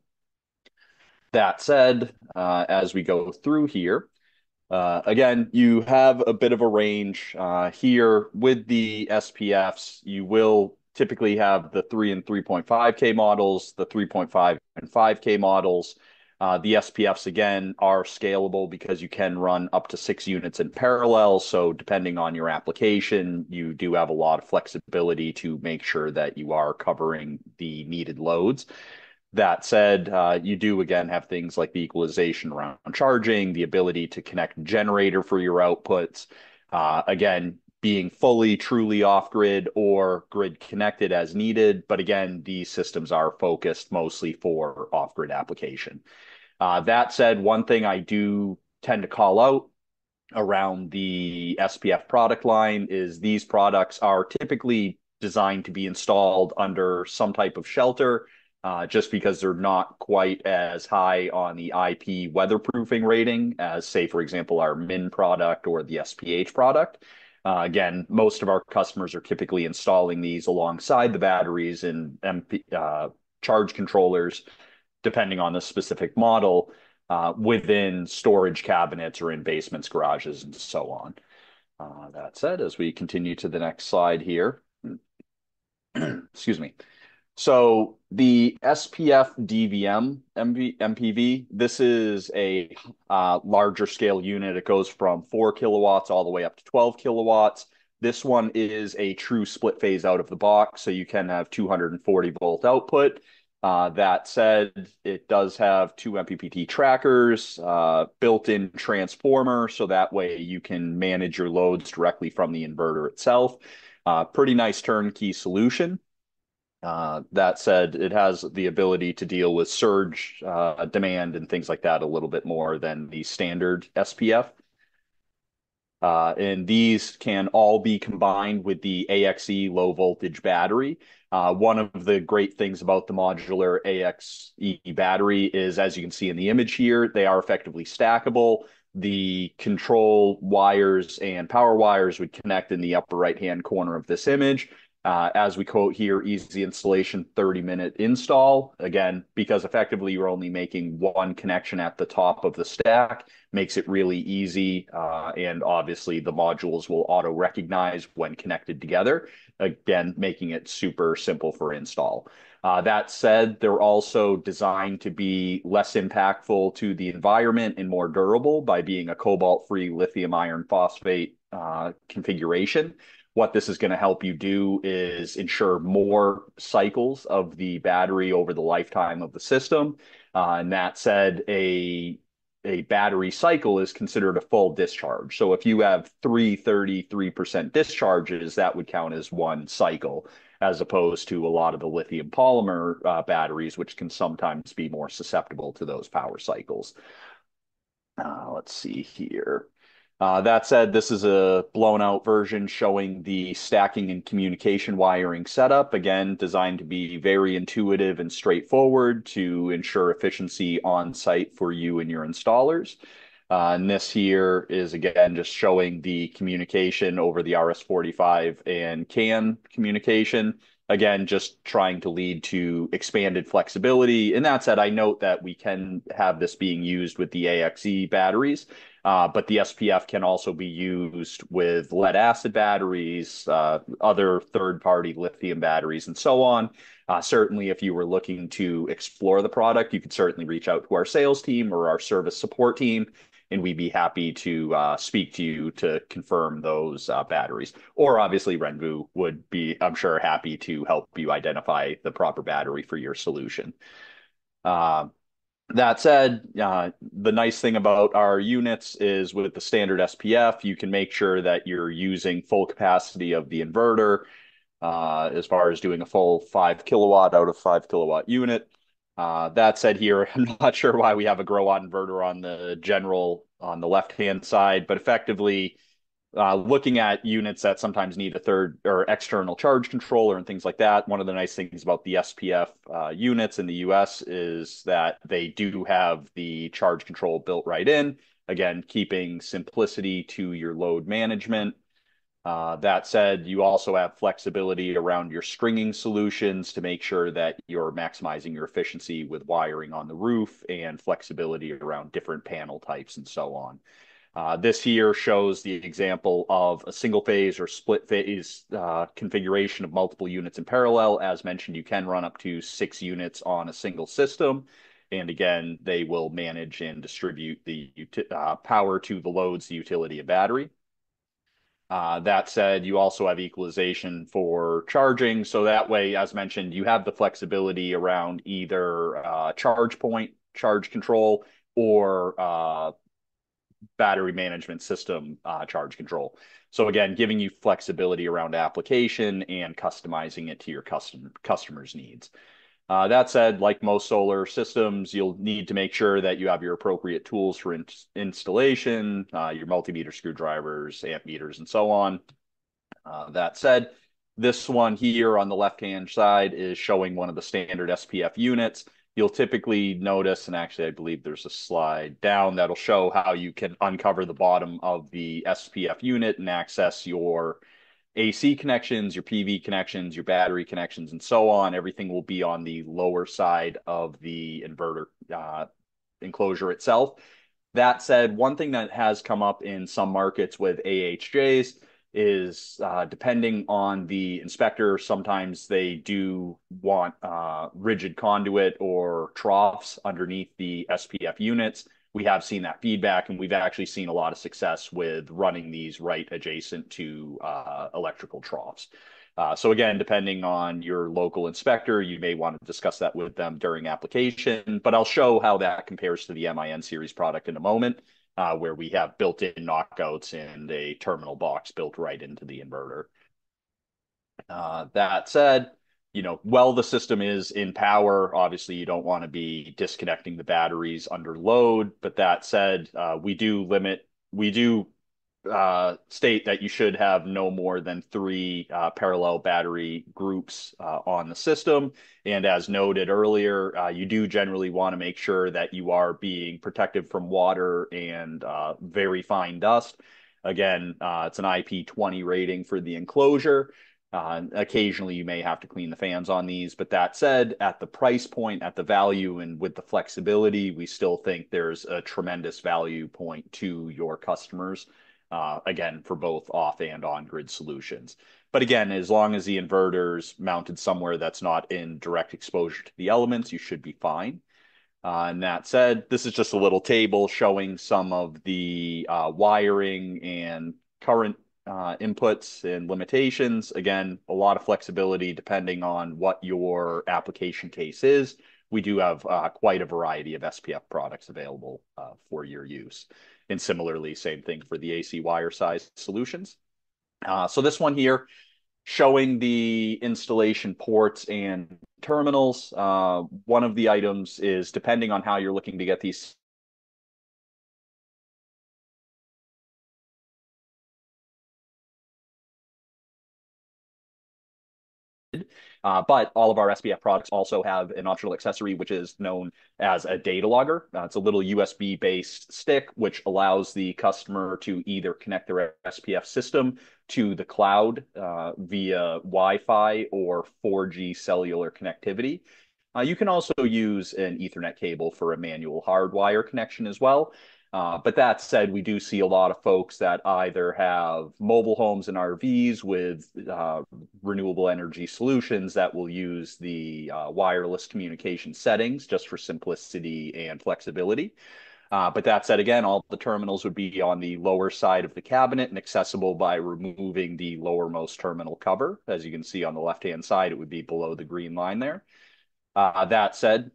That said, uh, as we go through here, uh, again, you have a bit of a range uh, here with the SPFs. You will typically have the 3 and 3.5K models, the 3.5 and 5K models. Uh, the SPFs, again, are scalable because you can run up to six units in parallel. So depending on your application, you do have a lot of flexibility to make sure that you are covering the needed loads. That said, uh, you do again have things like the equalization around charging, the ability to connect generator for your outputs. Uh, again, being fully, truly off grid or grid connected as needed. But again, these systems are focused mostly for off grid application. Uh, that said, one thing I do tend to call out around the SPF product line is these products are typically designed to be installed under some type of shelter, uh, just because they're not quite as high on the IP weatherproofing rating as, say, for example, our Min product or the SPH product. Uh, again, most of our customers are typically installing these alongside the batteries and MP, uh, charge controllers depending on the specific model, uh, within storage cabinets or in basements, garages, and so on. Uh, that said, as we continue to the next slide here, [clears throat] excuse me. So the SPF DVM MV, MPV, this is a uh, larger scale unit. It goes from four kilowatts all the way up to 12 kilowatts. This one is a true split phase out of the box, so you can have 240 volt output. Uh, that said, it does have two MPPT trackers, uh, built-in transformer, so that way you can manage your loads directly from the inverter itself. Uh, pretty nice turnkey solution. Uh, that said, it has the ability to deal with surge uh, demand and things like that a little bit more than the standard SPF. Uh, and these can all be combined with the AXE low voltage battery. Uh, one of the great things about the modular AXE battery is, as you can see in the image here, they are effectively stackable. The control wires and power wires would connect in the upper right hand corner of this image. Uh, as we quote here, easy installation, 30 minute install. Again, because effectively you're only making one connection at the top of the stack, makes it really easy. Uh, and obviously the modules will auto recognize when connected together. Again, making it super simple for install. Uh, that said, they're also designed to be less impactful to the environment and more durable by being a cobalt-free lithium iron phosphate uh, configuration. What this is going to help you do is ensure more cycles of the battery over the lifetime of the system. Uh, and that said, a a battery cycle is considered a full discharge. So if you have three 33% discharges, that would count as one cycle, as opposed to a lot of the lithium polymer uh, batteries, which can sometimes be more susceptible to those power cycles. Uh, let's see here. Uh, that said, this is a blown out version showing the stacking and communication wiring setup. Again, designed to be very intuitive and straightforward to ensure efficiency on site for you and your installers. Uh, and this here is again just showing the communication over the RS-45 and CAN communication. Again, just trying to lead to expanded flexibility. And that said, I note that we can have this being used with the AXE batteries. Uh, but the SPF can also be used with lead acid batteries, uh, other third party lithium batteries, and so on. Uh, certainly, if you were looking to explore the product, you could certainly reach out to our sales team or our service support team, and we'd be happy to uh, speak to you to confirm those uh, batteries. Or obviously, Renvu would be, I'm sure, happy to help you identify the proper battery for your solution. Uh, that said, uh, the nice thing about our units is with the standard SPF, you can make sure that you're using full capacity of the inverter uh, as far as doing a full five kilowatt out of five kilowatt unit. Uh, that said, here, [laughs] I'm not sure why we have a Growatt inverter on the general on the left hand side, but effectively, uh, looking at units that sometimes need a third or external charge controller and things like that. One of the nice things about the SPF uh, units in the US is that they do have the charge control built right in. Again, keeping simplicity to your load management. Uh, that said, you also have flexibility around your stringing solutions to make sure that you're maximizing your efficiency with wiring on the roof and flexibility around different panel types and so on. Uh, this here shows the example of a single phase or split phase uh, configuration of multiple units in parallel. As mentioned, you can run up to six units on a single system. And again, they will manage and distribute the uh, power to the loads, the utility, and battery. Uh, that said, you also have equalization for charging. So that way, as mentioned, you have the flexibility around either uh, charge point, charge control, or uh, battery management system uh, charge control. So again, giving you flexibility around application and customizing it to your custom customers' needs. Uh, that said, like most solar systems, you'll need to make sure that you have your appropriate tools for in installation, uh, your multimeter screwdrivers, amp meters, and so on. Uh, that said, this one here on the left-hand side is showing one of the standard SPF units you'll typically notice, and actually, I believe there's a slide down that'll show how you can uncover the bottom of the SPF unit and access your AC connections, your PV connections, your battery connections, and so on. Everything will be on the lower side of the inverter uh, enclosure itself. That said, one thing that has come up in some markets with AHJs is uh, depending on the inspector, sometimes they do want uh, rigid conduit or troughs underneath the SPF units. We have seen that feedback, and we've actually seen a lot of success with running these right adjacent to uh, electrical troughs. Uh, so again, depending on your local inspector, you may want to discuss that with them during application, but I'll show how that compares to the MIN series product in a moment uh, where we have built-in knockouts and a terminal box built right into the inverter. Uh, that said, you know, while the system is in power, obviously you don't want to be disconnecting the batteries under load. But that said, uh, we do limit, we do uh, state that you should have no more than three uh, parallel battery groups uh, on the system. And as noted earlier, uh, you do generally want to make sure that you are being protected from water and uh, very fine dust. Again, uh, it's an IP20 rating for the enclosure. Occasionally, you may have to clean the fans on these, but that said, at the price point, at the value, and with the flexibility, we still think there's a tremendous value point to your customers. Uh, again, for both off and on grid solutions. But again, as long as the inverter's mounted somewhere that's not in direct exposure to the elements, you should be fine. Uh, and that said, this is just a little table showing some of the uh, wiring and current uh, inputs and limitations. Again, a lot of flexibility depending on what your application case is. We do have uh, quite a variety of SPF products available for your use. And similarly, same thing for the AC wire size solutions. Uh, so this one here, showing the installation ports and terminals. Uh, one of the items is depending on how you're looking to get these Uh, but all of our SPF products also have an optional accessory, which is known as a data logger. Uh, it's a little USB based stick, which allows the customer to either connect their SPF system to the cloud uh, via Wi Fi or 4G cellular connectivity. Uh, you can also use an Ethernet cable for a manual hardwire connection as well. Uh, but that said, we do see a lot of folks that either have mobile homes and RVs with uh, renewable energy solutions that will use the uh, wireless communication settings just for simplicity and flexibility. Uh, but that said, again, all the terminals would be on the lower side of the cabinet and accessible by removing the lowermost terminal cover. As you can see on the left-hand side, it would be below the green line there. Uh, that said,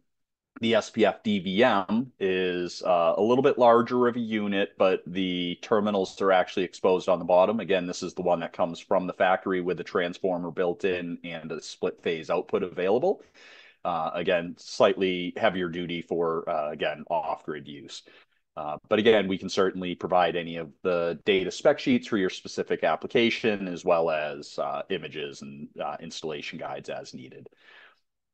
the SPF DVM is uh, a little bit larger of a unit, but the terminals are actually exposed on the bottom. Again, this is the one that comes from the factory with the transformer built in and a split phase output available. Uh, again, slightly heavier duty for, uh, again, off-grid use. Uh, but again, we can certainly provide any of the data spec sheets for your specific application, as well as uh, images and uh, installation guides as needed.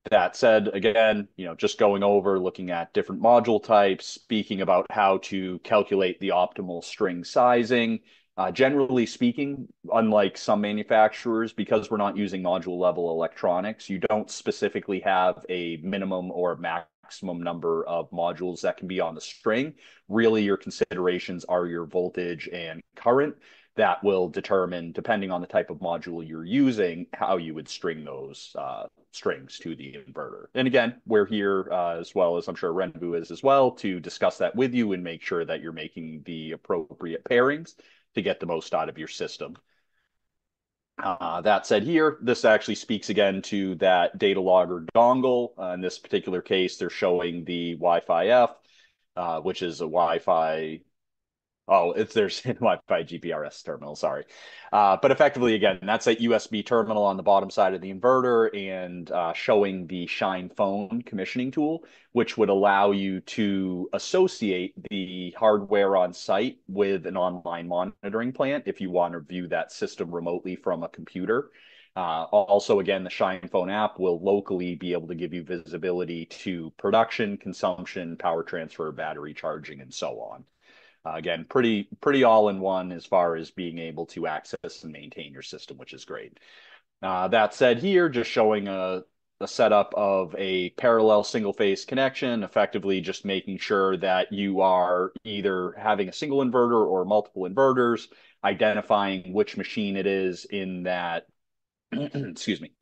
That said, again, you know, just going over, looking at different module types, speaking about how to calculate the optimal string sizing. Uh, generally speaking, unlike some manufacturers, because we're not using module level electronics, you don't specifically have a minimum or maximum number of modules that can be on the string. Really, your considerations are your voltage and current that will determine, depending on the type of module you're using, how you would string those uh, strings to the inverter. And again, we're here uh, as well as I'm sure Renvu is as well to discuss that with you and make sure that you're making the appropriate pairings to get the most out of your system. Uh, that said here, this actually speaks again to that data logger dongle. Uh, in this particular case, they're showing the Wi-Fi F, uh, which is a Wi-Fi Oh, it's there's [laughs] Wi-Fi GPRS terminal. Sorry, uh, but effectively, again, that's a USB terminal on the bottom side of the inverter, and uh, showing the Shine Phone commissioning tool, which would allow you to associate the hardware on site with an online monitoring plant if you want to view that system remotely from a computer. Uh, also, again, the Shine Phone app will locally be able to give you visibility to production, consumption, power transfer, battery charging, and so on. Uh, again, pretty pretty all in one as far as being able to access and maintain your system, which is great. Uh, that said, here just showing a, a setup of a parallel single phase connection, effectively just making sure that you are either having a single inverter or multiple inverters, identifying which machine it is in that, [clears throat] excuse me,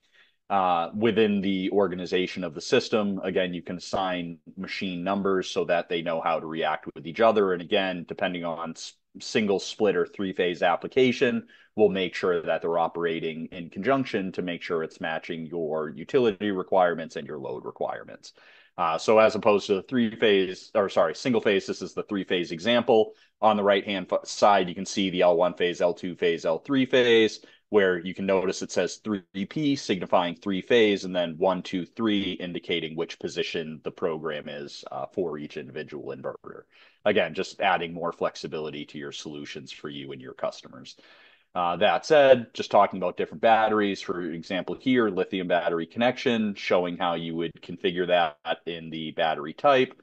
uh, within the organization of the system. Again, you can assign machine numbers so that they know how to react with each other. And again, depending on single split or three phase application, we'll make sure that they're operating in conjunction to make sure it's matching your utility requirements and your load requirements. Uh, so as opposed to the three phase, or sorry, single phase, this is the three phase example. On the right hand side, you can see the L1 phase, L2 phase, L3 phase where you can notice it says 3P signifying three phase and then one, two, three indicating which position the program is uh, for each individual inverter. Again, just adding more flexibility to your solutions for you and your customers. Uh, that said, just talking about different batteries, for example, here, lithium battery connection, showing how you would configure that in the battery type.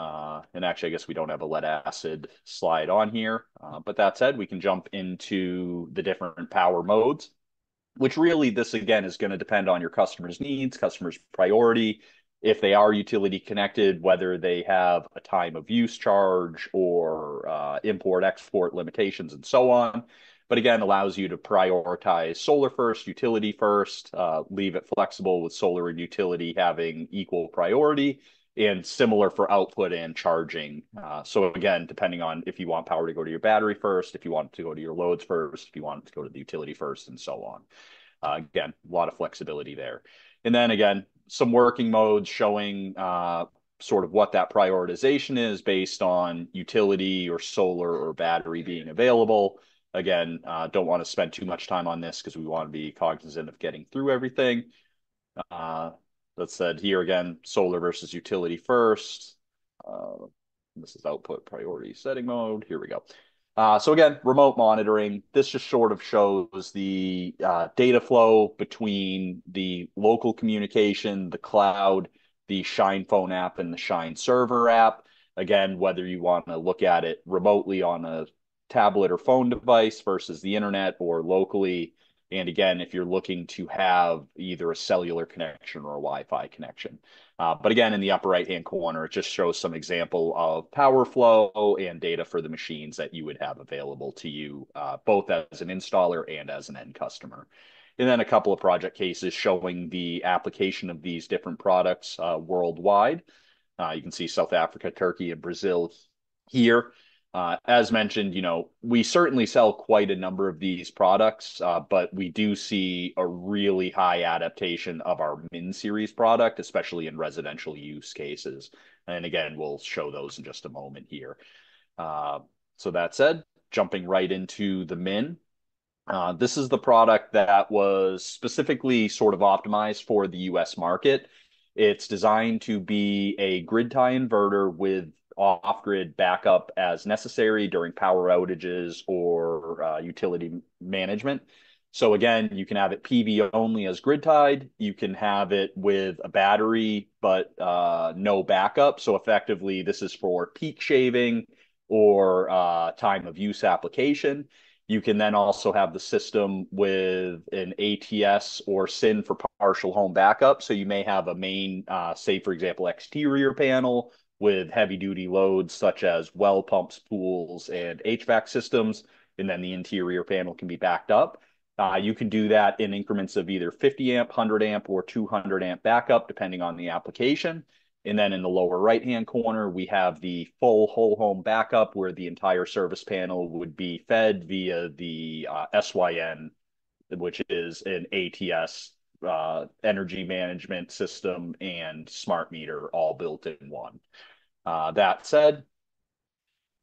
Uh, and actually, I guess we don't have a lead acid slide on here. Uh, but that said, we can jump into the different power modes. which really this again is going to depend on your customer's needs, customer's priority. If they are utility connected, whether they have a time of use charge or uh, import export limitations and so on. But again, allows you to prioritize solar first, utility first, uh, leave it flexible with solar and utility having equal priority and similar for output and charging. Uh, so again, depending on if you want power to go to your battery first, if you want to go to your loads first, if you want it to go to the utility first, and so on. Uh, again, a lot of flexibility there. And then again, some working modes showing uh, sort of what that prioritization is based on utility or solar or battery being available. Again, uh, don't want to spend too much time on this because we want to be cognizant of getting through everything. That said here again, solar versus utility first. Uh, this is output priority setting mode. Here we go. Uh, so again, remote monitoring. This just sort of shows the uh, data flow between the local communication, the cloud, the Shine phone app, and the Shine server app. Again, whether you want to look at it remotely on a tablet or phone device versus the internet or locally and again, if you're looking to have either a cellular connection or a Wi-Fi connection. Uh, but again, in the upper right-hand corner, it just shows some example of power flow and data for the machines that you would have available to you, uh, both as an installer and as an end customer. And then a couple of project cases showing the application of these different products uh, worldwide. Uh, you can see South Africa, Turkey, and Brazil here. Uh, as mentioned, you know, we certainly sell quite a number of these products, uh, but we do see a really high adaptation of our Min series product, especially in residential use cases. And again, we'll show those in just a moment here. Uh, so that said, jumping right into the Min. Uh, this is the product that was specifically sort of optimized for the US market. It's designed to be a grid tie inverter with off grid backup as necessary during power outages or uh, utility management. So again, you can have it PV only as grid tied. You can have it with a battery, but uh, no backup. So effectively, this is for peak shaving or uh, time of use application. You can then also have the system with an ATS or SYN for partial home backup. So you may have a main, uh, say, for example, exterior panel with heavy duty loads such as well pumps, pools, and HVAC systems. And then the interior panel can be backed up. Uh, you can do that in increments of either 50 amp, 100 amp, or 200 amp backup, depending on the application. And then in the lower right hand corner, we have the full whole home backup where the entire service panel would be fed via the uh, SYN, which is an ATS uh, energy management system and smart meter all built in one. Uh, that said,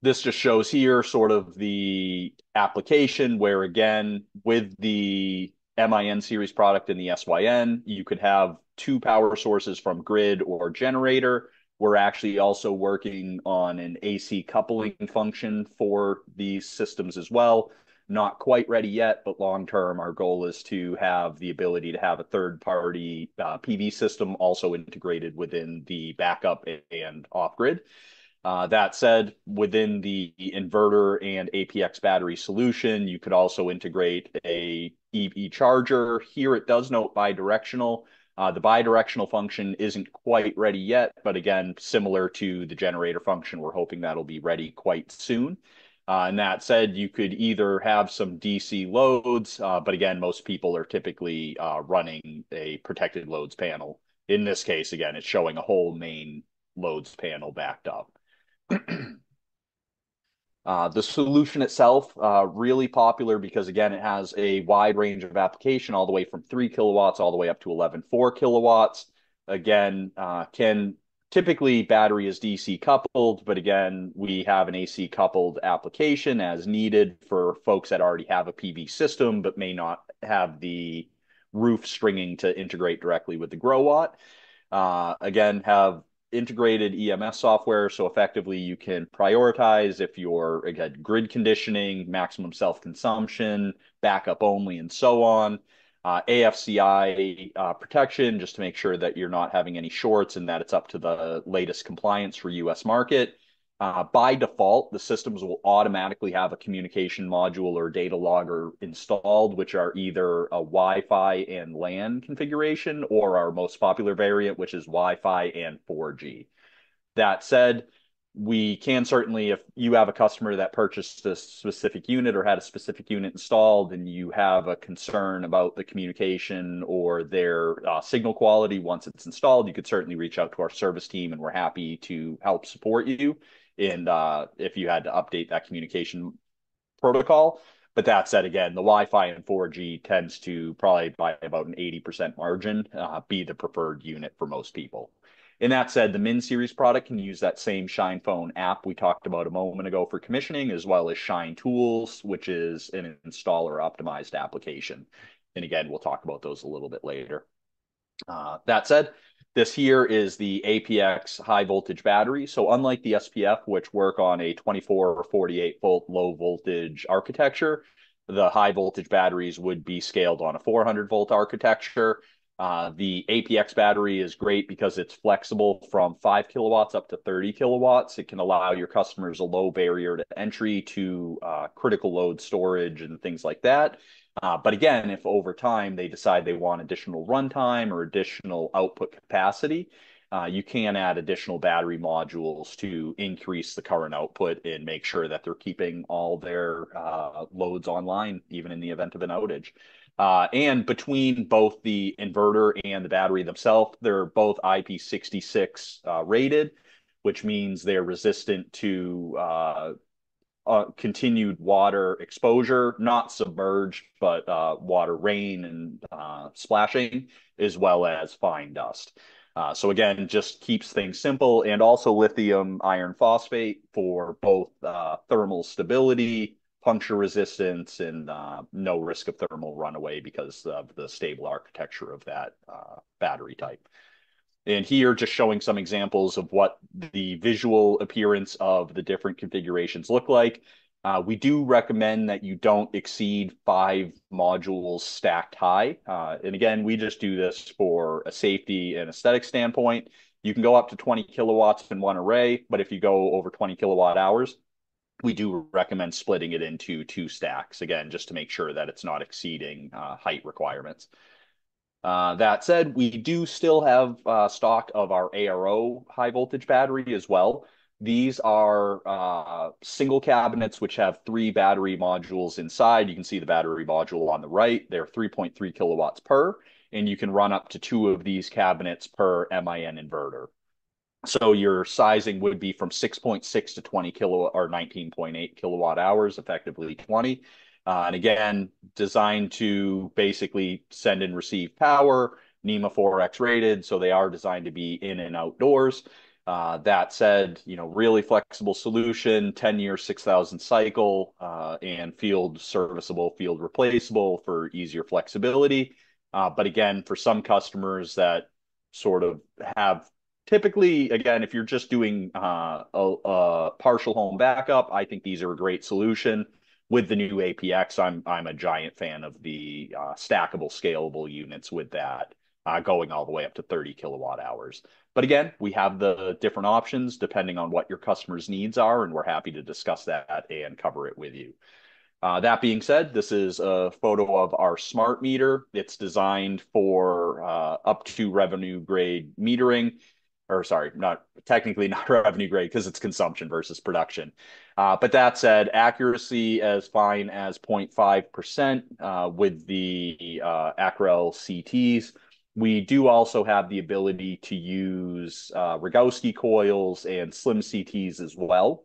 this just shows here sort of the application where, again, with the MIN series product in the SYN, you could have two power sources from grid or generator. We're actually also working on an AC coupling function for these systems as well. Not quite ready yet, but long term, our goal is to have the ability to have a third party uh, PV system also integrated within the backup and off grid. Uh, that said, within the inverter and APX battery solution, you could also integrate a EV charger. Here it does note bidirectional. Uh, the bidirectional function isn't quite ready yet, but again, similar to the generator function, we're hoping that'll be ready quite soon. Uh, and that said, you could either have some DC loads, uh, but again, most people are typically uh, running a protected loads panel. In this case, again, it's showing a whole main loads panel backed up. [clears throat] Uh, the solution itself, uh, really popular because again, it has a wide range of application all the way from three kilowatts all the way up to 11, four kilowatts. Again, uh, can typically battery is DC coupled, but again, we have an AC coupled application as needed for folks that already have a PV system, but may not have the roof stringing to integrate directly with the Growatt. Uh, again, have integrated EMS software. So effectively, you can prioritize if you're, again, grid conditioning, maximum self consumption, backup only, and so on uh, AFCI uh, protection just to make sure that you're not having any shorts and that it's up to the latest compliance for US market. Uh, by default, the systems will automatically have a communication module or data logger installed, which are either a Wi-Fi and LAN configuration or our most popular variant, which is Wi-Fi and 4G. That said, we can certainly, if you have a customer that purchased a specific unit or had a specific unit installed and you have a concern about the communication or their uh, signal quality once it's installed, you could certainly reach out to our service team and we're happy to help support you. And uh, if you had to update that communication protocol. But that said, again, the Wi-Fi and 4G tends to probably by about an 80% margin uh, be the preferred unit for most people. In that said, the Min series product can use that same Shine Phone app we talked about a moment ago for commissioning, as well as Shine Tools, which is an installer optimized application. And again, we'll talk about those a little bit later. Uh, that said, this here is the APX high voltage battery. So unlike the SPF, which work on a 24 or 48 volt low voltage architecture, the high voltage batteries would be scaled on a 400 volt architecture. Uh, the APX battery is great because it's flexible from 5 kilowatts up to 30 kilowatts. It can allow your customers a low barrier to entry to uh, critical load storage and things like that. Uh, but again, if over time they decide they want additional runtime or additional output capacity, uh, you can add additional battery modules to increase the current output and make sure that they're keeping all their uh, loads online, even in the event of an outage. Uh, and between both the inverter and the battery themselves, they're both IP66 uh, rated, which means they're resistant to uh, uh, continued water exposure, not submerged, but uh, water rain and uh, splashing, as well as fine dust. so again, just keeps things simple, and also lithium iron phosphate for both thermal stability, puncture resistance and uh, no risk of thermal runaway because of the stable architecture of that uh, battery type. And here, just showing some examples of what the visual appearance of the different configurations look like. Uh, we do recommend that you don't exceed five modules stacked high. Uh, and again, we just do this for a safety and aesthetic standpoint. You can go up to 20 kilowatts in one array, but if you go over 20 kilowatt hours, we do recommend splitting it into two stacks, again, just to make sure that it's not exceeding uh, height requirements. Uh, that said, we do still have uh, stock of our ARO high voltage battery as well. These are single cabinets which have three battery modules inside. You can see the battery module on the right. They're 3.3 kilowatts per, and you can run up to two of these cabinets per MIN inverter. So your sizing would be from 6.6 to 20 kilowatt or 19.8 kilowatt hours, effectively 20. Uh, and again, designed to basically send and receive power, NEMA 4X rated, so they are designed to be in and outdoors. Uh, that said, you know, really flexible solution, 10 year, 6,000 cycle, uh, and field serviceable, field replaceable for easier flexibility. Uh, but again, for some customers that sort of have typically, again, if you're just doing uh, a, a, partial home backup, I think these are a great solution. With the new APX, I'm I'm a giant fan of the uh, stackable, scalable units with that uh, going all the way up to 30 kilowatt hours. But again, we have the different options depending on what your customers' needs are, and we're happy to discuss that and cover it with you. Uh, that being said, this is a photo of our smart meter. It's designed for uh, up to revenue grade metering or sorry, not technically [laughs] not revenue grade because it's consumption versus production. Uh, but that said, accuracy as fine as 0.5% uh, with the uh, Acrel CTs. We do also have the ability to use uh, Rogowski coils and slim CTs as well.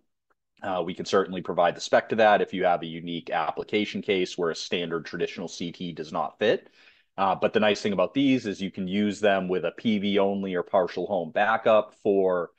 Uh, we can certainly provide the spec to that if you have a unique application case where a standard traditional CT does not fit. Uh, but the nice thing about these is you can use them with a PV only or partial home backup for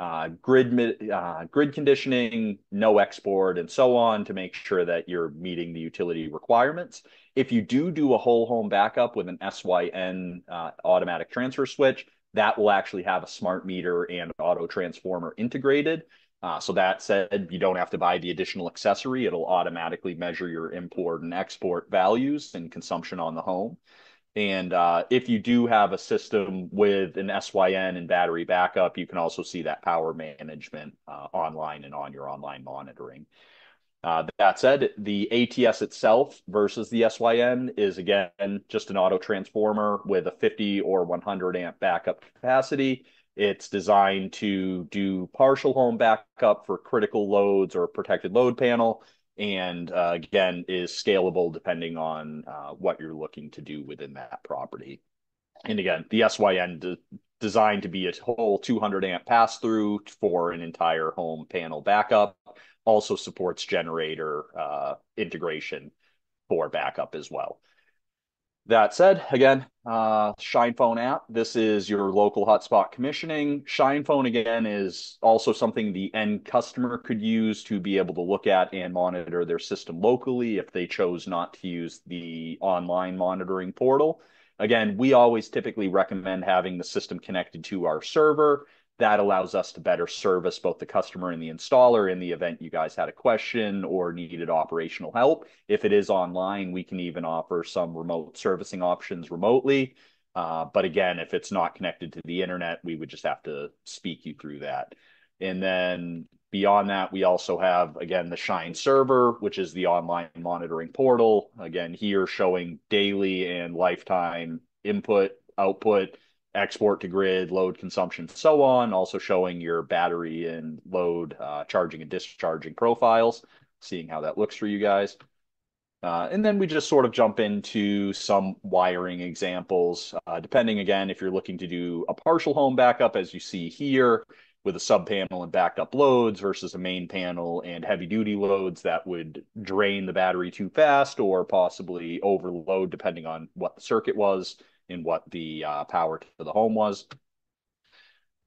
uh, grid uh, grid conditioning, no export, and so on to make sure that you're meeting the utility requirements. If you do do a whole home backup with an SYN uh, automatic transfer switch, that will actually have a smart meter and auto transformer integrated. Uh, so that said, you don't have to buy the additional accessory. It'll automatically measure your import and export values and consumption on the home. And uh, if you do have a system with an SYN and battery backup, you can also see that power management uh, online and on your online monitoring. Uh, that said, the ATS itself versus the SYN is again just an auto transformer with a 50 or 100 amp backup capacity. It's designed to do partial home backup for critical loads or protected load panel, and uh, again is scalable depending on uh, what you're looking to do within that property. And again, the SYN de- designed to be a whole 200 amp pass through for an entire home panel backup also supports generator uh, integration for backup as well. That said, again, uh, ShinePhone app. This is your local hotspot commissioning. ShinePhone again is also something the end customer could use to be able to look at and monitor their system locally if they chose not to use the online monitoring portal. Again, we always typically recommend having the system connected to our server that allows us to better service both the customer and the installer in the event you guys had a question or needed operational help. If it is online, we can even offer some remote servicing options remotely. Uh, but again, if it's not connected to the internet, we would just have to speak you through that. And then beyond that, we also have, again, the Shine server, which is the online monitoring portal. Again, here showing daily and lifetime input, output, export to grid, load consumption, so on. Also showing your battery and load uh, charging and discharging profiles, seeing how that looks for you guys. Uh, and then we just sort of jump into some wiring examples, uh, depending again if you're looking to do a partial home backup, as you see here, with a sub panel and backed up loads versus a main panel and heavy duty loads that would drain the battery too fast or possibly overload depending on what the circuit was in what the uh, power to the home was.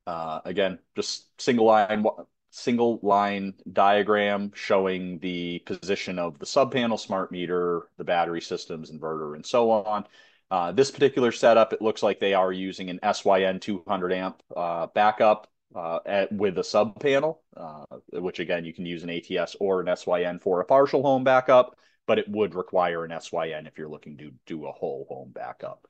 Uh, again, just single line single line diagram showing the position of the sub panel, smart meter, the battery systems, inverter, and so on. Uh, this particular setup, it looks like they are using an SYN 200 amp uh, backup uh, at, with a sub panel, uh, which again, you can use an ATS or an SYN for a partial home backup, but it would require an SYN if you're looking to do a whole home backup.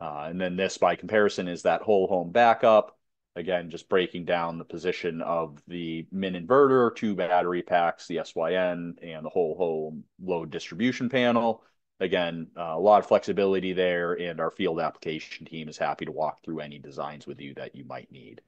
Uh, and then this, by comparison, is that whole home backup. Again, just breaking down the position of the min inverter, two battery packs, the SYN, and the whole home load distribution panel. Again, uh, a lot of flexibility there, and our field application team is happy to walk through any designs with you that you might need.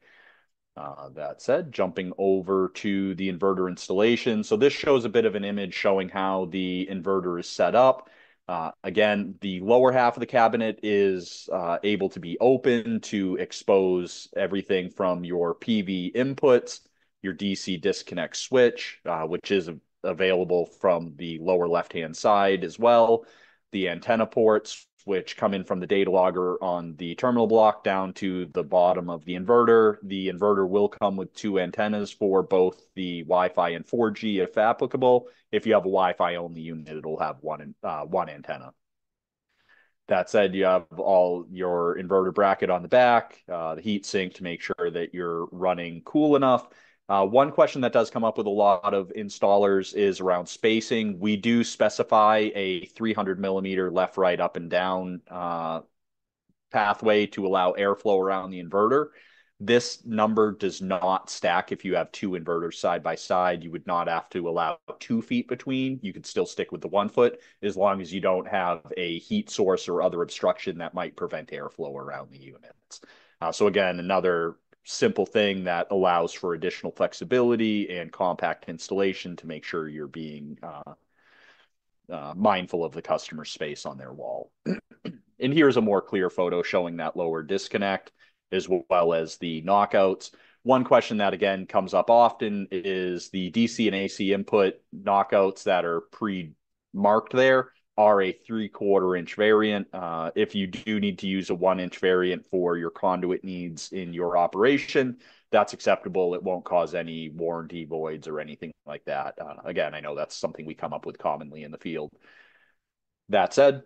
Uh, that said, jumping over to the inverter installation. So this shows a bit of an image showing how the inverter is set up. Uh, again, the lower half of the cabinet is uh, able to be open to expose everything from your PV inputs, your DC disconnect switch, uh, which is available from the lower left-hand side as well, the antenna ports, which come in from the data logger on the terminal block down to the bottom of the inverter. The inverter will come with two antennas for both the Wi-Fi and 4G if applicable. If you have a Wi-Fi only unit, it'll have one uh, one antenna. That said, you have all your inverter bracket on the back, uh, the heat sink to make sure that you're running cool enough. Uh, one question that does come up with a lot of installers is around spacing. We do specify a 300 millimeter left, right, up, and down uh, pathway to allow airflow around the inverter. This number does not stack if you have two inverters side by side. You would not have to allow two feet between. You could still stick with the one foot as long as you don't have a heat source or other obstruction that might prevent airflow around the units. Uh, so again, another simple thing that allows for additional flexibility and compact installation to make sure you're being uh, uh, mindful of the customer space on their wall. [clears throat] and here's a more clear photo showing that lower disconnect as well as the knockouts. One question that again comes up often is the DC and AC input knockouts that are pre-marked there are a three quarter inch variant. Uh, if you do need to use a one inch variant for your conduit needs in your operation, that's acceptable. It won't cause any warranty voids or anything like that. Uh, again, I know that's something we come up with commonly in the field. That said,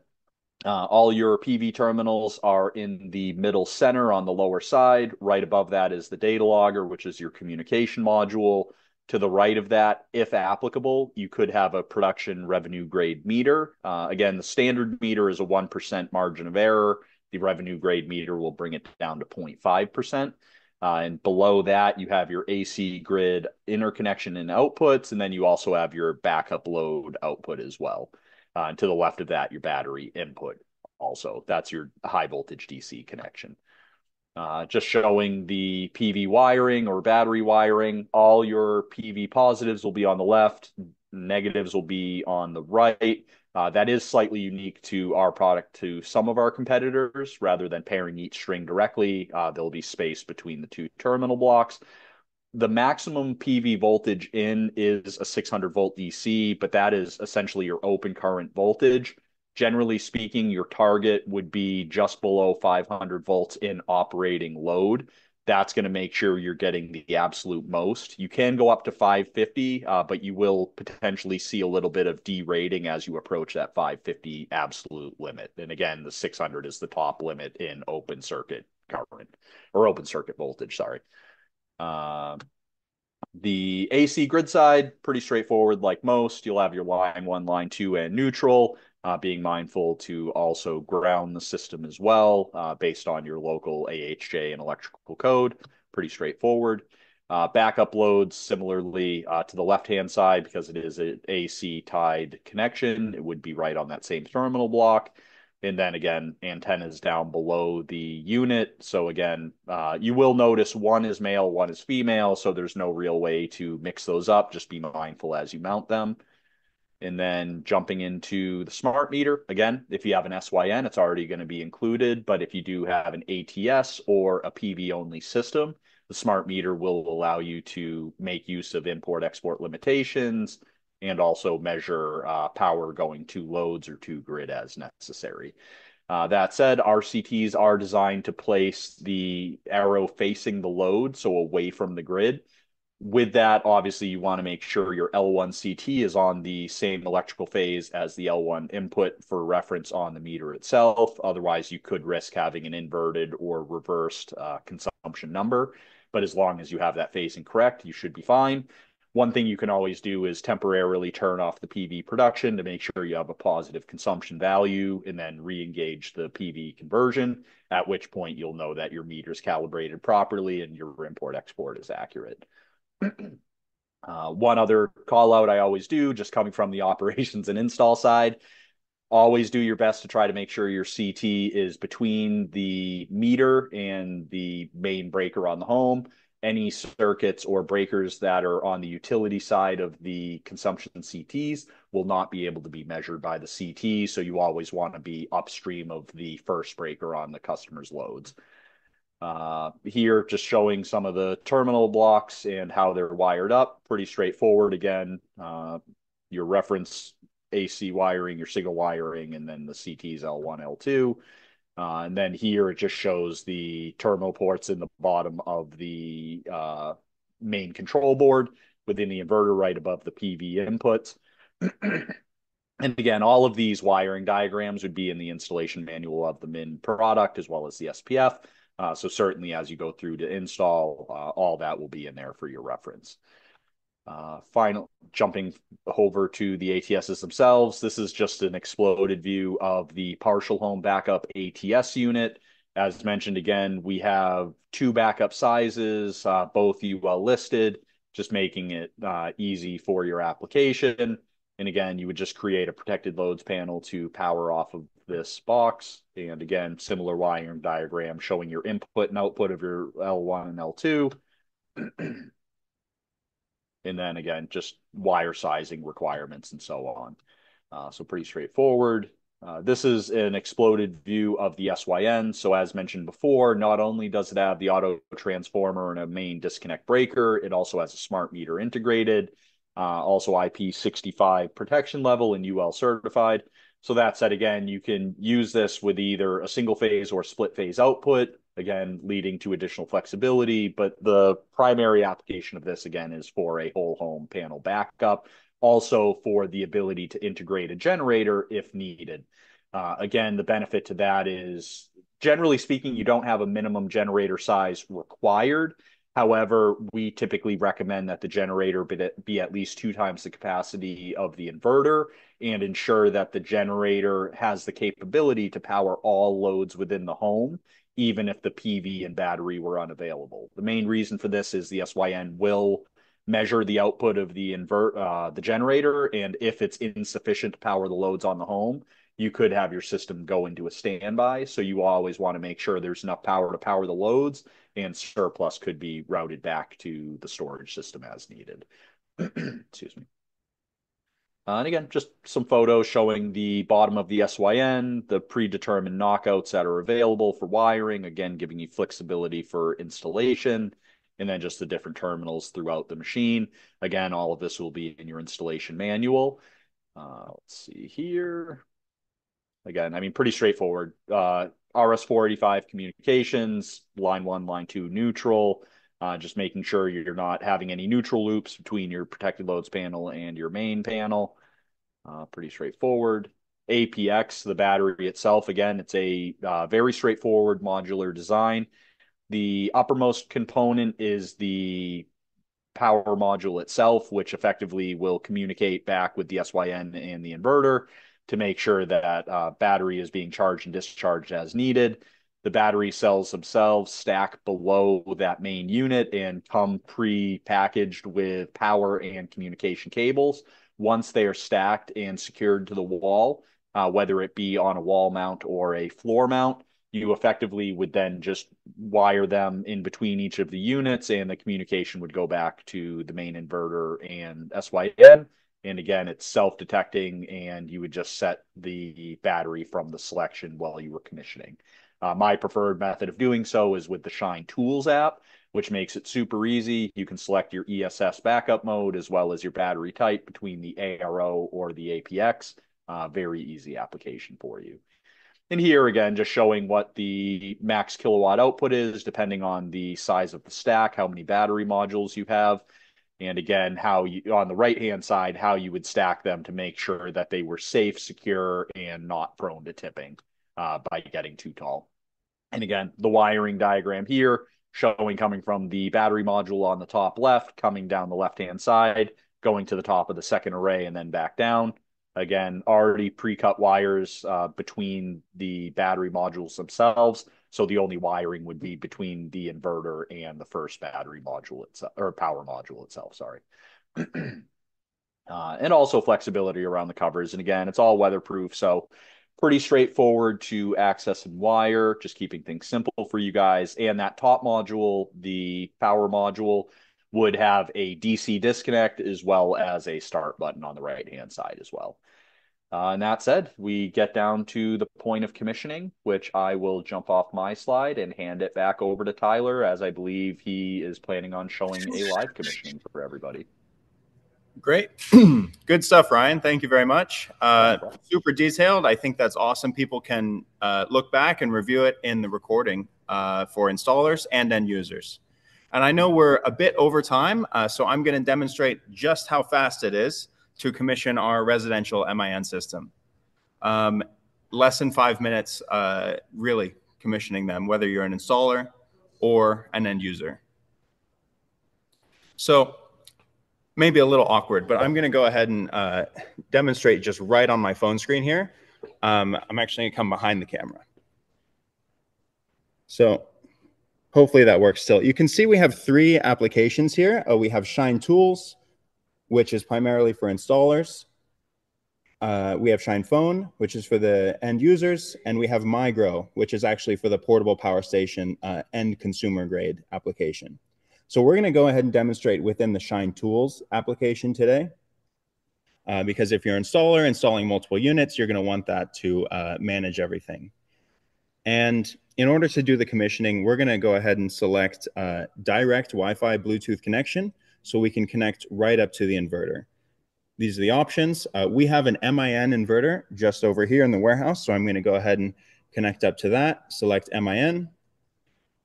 uh, all your PV terminals are in the middle center on the lower side. Right above that is the data logger, which is your communication module. To the right of that, if applicable, you could have a production revenue grade meter. Uh, again, the standard meter is a 1% margin of error. The revenue grade meter will bring it down to 0.5%. Uh, and below that, you have your AC grid interconnection and outputs, and then you also have your backup load output as well. Uh, and to the left of that, your battery input also. That's your high voltage DC connection. Uh, just showing the PV wiring or battery wiring. All your PV positives will be on the left, negatives will be on the right. Uh, that is slightly unique to our product to some of our competitors. Rather than pairing each string directly, uh, there'll be space between the two terminal blocks. The maximum PV voltage in is a 600 volt DC, but that is essentially your open current voltage generally speaking, your target would be just below 500 volts in operating load. That's going to make sure you're getting the absolute most. You can go up to 550, uh, but you will potentially see a little bit of derating as you approach that 550 absolute limit. And again, the 600 is the top limit in open circuit current or open circuit voltage. Sorry. Uh, the AC grid side, pretty straightforward like most. You'll have your line one, line two, and neutral uh, being mindful to also ground the system as well uh, based on your local AHJ and electrical code. Pretty straightforward. Uh, backup loads similarly uh, to the left hand side because it is an AC tied connection. It would be right on that same terminal block. And then again, antennas down below the unit. So again, uh, you will notice one is male, one is female. So there's no real way to mix those up. Just be mindful as you mount them. And then jumping into the smart meter, again, if you have an SYN, it's already going to be included. But if you do have an ATS or a PV only system, the smart meter will allow you to make use of import export limitations and also measure uh, power going to loads or to grid as necessary. Uh, that said, our CTs are designed to place the arrow facing the load, so away from the grid with that, obviously, you want to make sure your L1 CT is on the same electrical phase as the L1 input for reference on the meter itself. Otherwise, you could risk having an inverted or reversed uh, consumption number. But as long as you have that phasing correct, you should be fine. One thing you can always do is temporarily turn off the PV production to make sure you have a positive consumption value and then re engage the PV conversion, at which point you'll know that your meter is calibrated properly and your import export is accurate. [clears throat] Uh, one other call out I always do, just coming from the [laughs] operations and install side, always do your best to try to make sure your CT is between the meter and the main breaker on the home. Any circuits or breakers that are on the utility side of the consumption CTs will not be able to be measured by the CT. So you always want to be upstream of the first breaker on the customer's loads. Uh, here, just showing some of the terminal blocks and how they're wired up. Pretty straightforward. Again, uh, your reference AC wiring, your signal wiring, and then the CTs L1, L2. Uh, and then here it just shows the terminal ports in the bottom of the uh, main control board within the inverter right above the PV inputs. [clears throat] and again, all of these wiring diagrams would be in the installation manual of the MIN product as well as the SPF. Uh, so certainly as you go through to install, uh, all that will be in there for your reference. Uh, final jumping over to the ATSs themselves. This is just an exploded view of the partial home backup ATS unit. As mentioned again, we have two backup sizes, uh, both UL listed, just making it uh, easy for your application. And again, you would just create a protected loads panel to power off of this box. And again, similar wiring diagram showing your input and output of your L1 and L2. [clears throat] and then again, just wire sizing requirements and so on. Uh, so pretty straightforward. Uh, this is an exploded view of the SYN. So as mentioned before, not only does it have the auto transformer and a main disconnect breaker, it also has a smart meter integrated, also IP65 protection level and UL certified. So that said, again, you can use this with either a single phase or split phase output, again, leading to additional flexibility. But the primary application of this, again, is for a whole home panel backup, also for the ability to integrate a generator if needed. Uh, again, the benefit to that is generally speaking, you don't have a minimum generator size required. However, we typically recommend that the generator be at least two times the capacity of the inverter and ensure that the generator has the capability to power all loads within the home, even if the PV and battery were unavailable. The main reason for this is the SYN will measure the output of the invert uh, the generator, and if it's insufficient to power the loads on the home, you could have your system go into a standby. So you always want to make sure there's enough power to power the loads and surplus could be routed back to the storage system as needed. [clears throat] Excuse me. Uh, and again, just some photos showing the bottom of the SYN, the predetermined knockouts that are available for wiring, again, giving you flexibility for installation, and then just the different terminals throughout the machine. Again, all of this will be in your installation manual. Uh, let's see here. Again, I mean, pretty straightforward. Uh, RS485 communications, line one, line two neutral, uh, just making sure you're not having any neutral loops between your protected loads panel and your main panel. Uh, pretty straightforward. APX, the battery itself, again, it's a uh, very straightforward modular design. The uppermost component is the power module itself, which effectively will communicate back with the SYN and the inverter to make sure that uh, battery is being charged and discharged as needed. The battery cells themselves stack below that main unit and come pre-packaged with power and communication cables. Once they are stacked and secured to the wall, uh, whether it be on a wall mount or a floor mount, you effectively would then just wire them in between each of the units and the communication would go back to the main inverter and SYN and again, it's self detecting, and you would just set the battery from the selection while you were commissioning. Uh, my preferred method of doing so is with the Shine Tools app, which makes it super easy. You can select your ESS backup mode as well as your battery type between the ARO or the APX. Uh, very easy application for you. And here again, just showing what the max kilowatt output is depending on the size of the stack, how many battery modules you have and again how you on the right hand side how you would stack them to make sure that they were safe secure and not prone to tipping uh, by getting too tall. And again the wiring diagram here showing coming from the battery module on the top left coming down the left hand side going to the top of the second array and then back down. Again already pre-cut wires uh, between the battery modules themselves so the only wiring would be between the inverter and the first battery module itself or power module itself. Sorry. [clears throat] uh, and also flexibility around the covers. And again, it's all weatherproof. So pretty straightforward to access and wire, just keeping things simple for you guys. And that top module, the power module, would have a DC disconnect as well as a start button on the right hand side as well. Uh, and that said, we get down to the point of commissioning, which I will jump off my slide and hand it back over to Tyler, as I believe he is planning on showing a live commissioning for everybody. Great. [clears throat] Good stuff, Ryan. Thank you very much. Uh, super detailed. I think that's awesome. People can uh, look back and review it in the recording uh, for installers and end users. And I know we're a bit over time, uh, so I'm going to demonstrate just how fast it is to commission our residential MIN system. Um, less than five minutes, uh, really commissioning them, whether you're an installer or an end user. So maybe a little awkward, but I'm going to go ahead and uh, demonstrate just right on my phone screen here. Um, I'm actually going to come behind the camera. So hopefully that works still. You can see we have three applications here. Oh, we have Shine Tools, which is primarily for installers. Uh, we have Shine Phone, which is for the end users, and we have MyGrow, which is actually for the portable power station uh, end consumer grade application. So we're going to go ahead and demonstrate within the Shine Tools application today. Uh, because if you're an installer installing multiple units, you're going to want that to uh, manage everything. And in order to do the commissioning, we're going to go ahead and select uh, direct Wi-Fi Bluetooth connection, so we can connect right up to the inverter. These are the options. Uh, we have an MIN inverter just over here in the warehouse, so I'm going to go ahead and connect up to that, select MIN,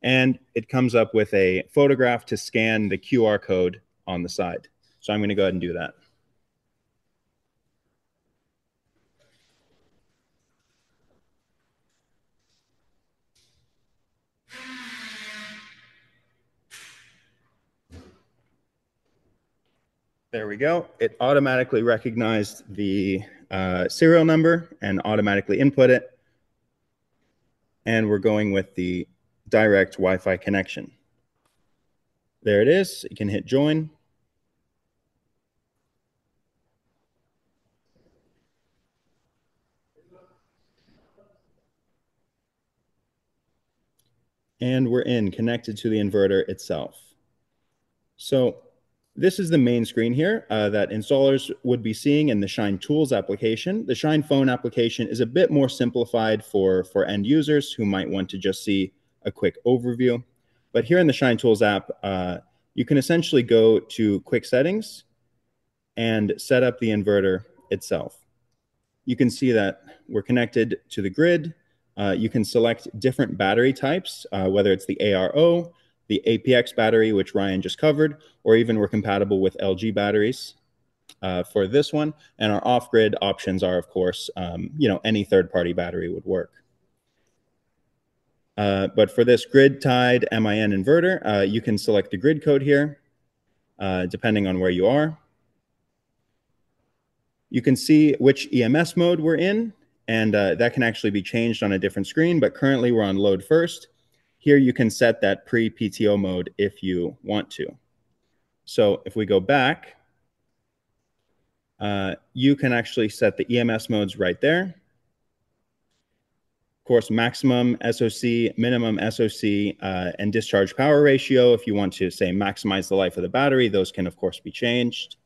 and it comes up with a photograph to scan the QR code on the side. So I'm going to go ahead and do that. There we go. It automatically recognized the uh, serial number and automatically input it. And we're going with the direct Wi-Fi connection. There it is. You can hit join. And we're in, connected to the inverter itself. So this is the main screen here uh, that installers would be seeing in the Shine Tools application. The Shine Phone application is a bit more simplified for, for end users who might want to just see a quick overview. But here in the Shine Tools app, uh, you can essentially go to quick settings and set up the inverter itself. You can see that we're connected to the grid. Uh, you can select different battery types, uh, whether it's the ARO, the APX battery, which Ryan just covered, or even we're compatible with LG batteries uh, for this one. And our off-grid options are, of course, um, you know, any third-party battery would work. Uh, but for this grid-tied MIN inverter, uh, you can select the grid code here, uh, depending on where you are. You can see which EMS mode we're in, and uh, that can actually be changed on a different screen, but currently we're on load first. Here you can set that pre-PTO mode if you want to. So if we go back, uh, you can actually set the EMS modes right there. Of course, maximum SOC, minimum SOC, uh, and discharge power ratio. If you want to, say, maximize the life of the battery, those can, of course, be changed.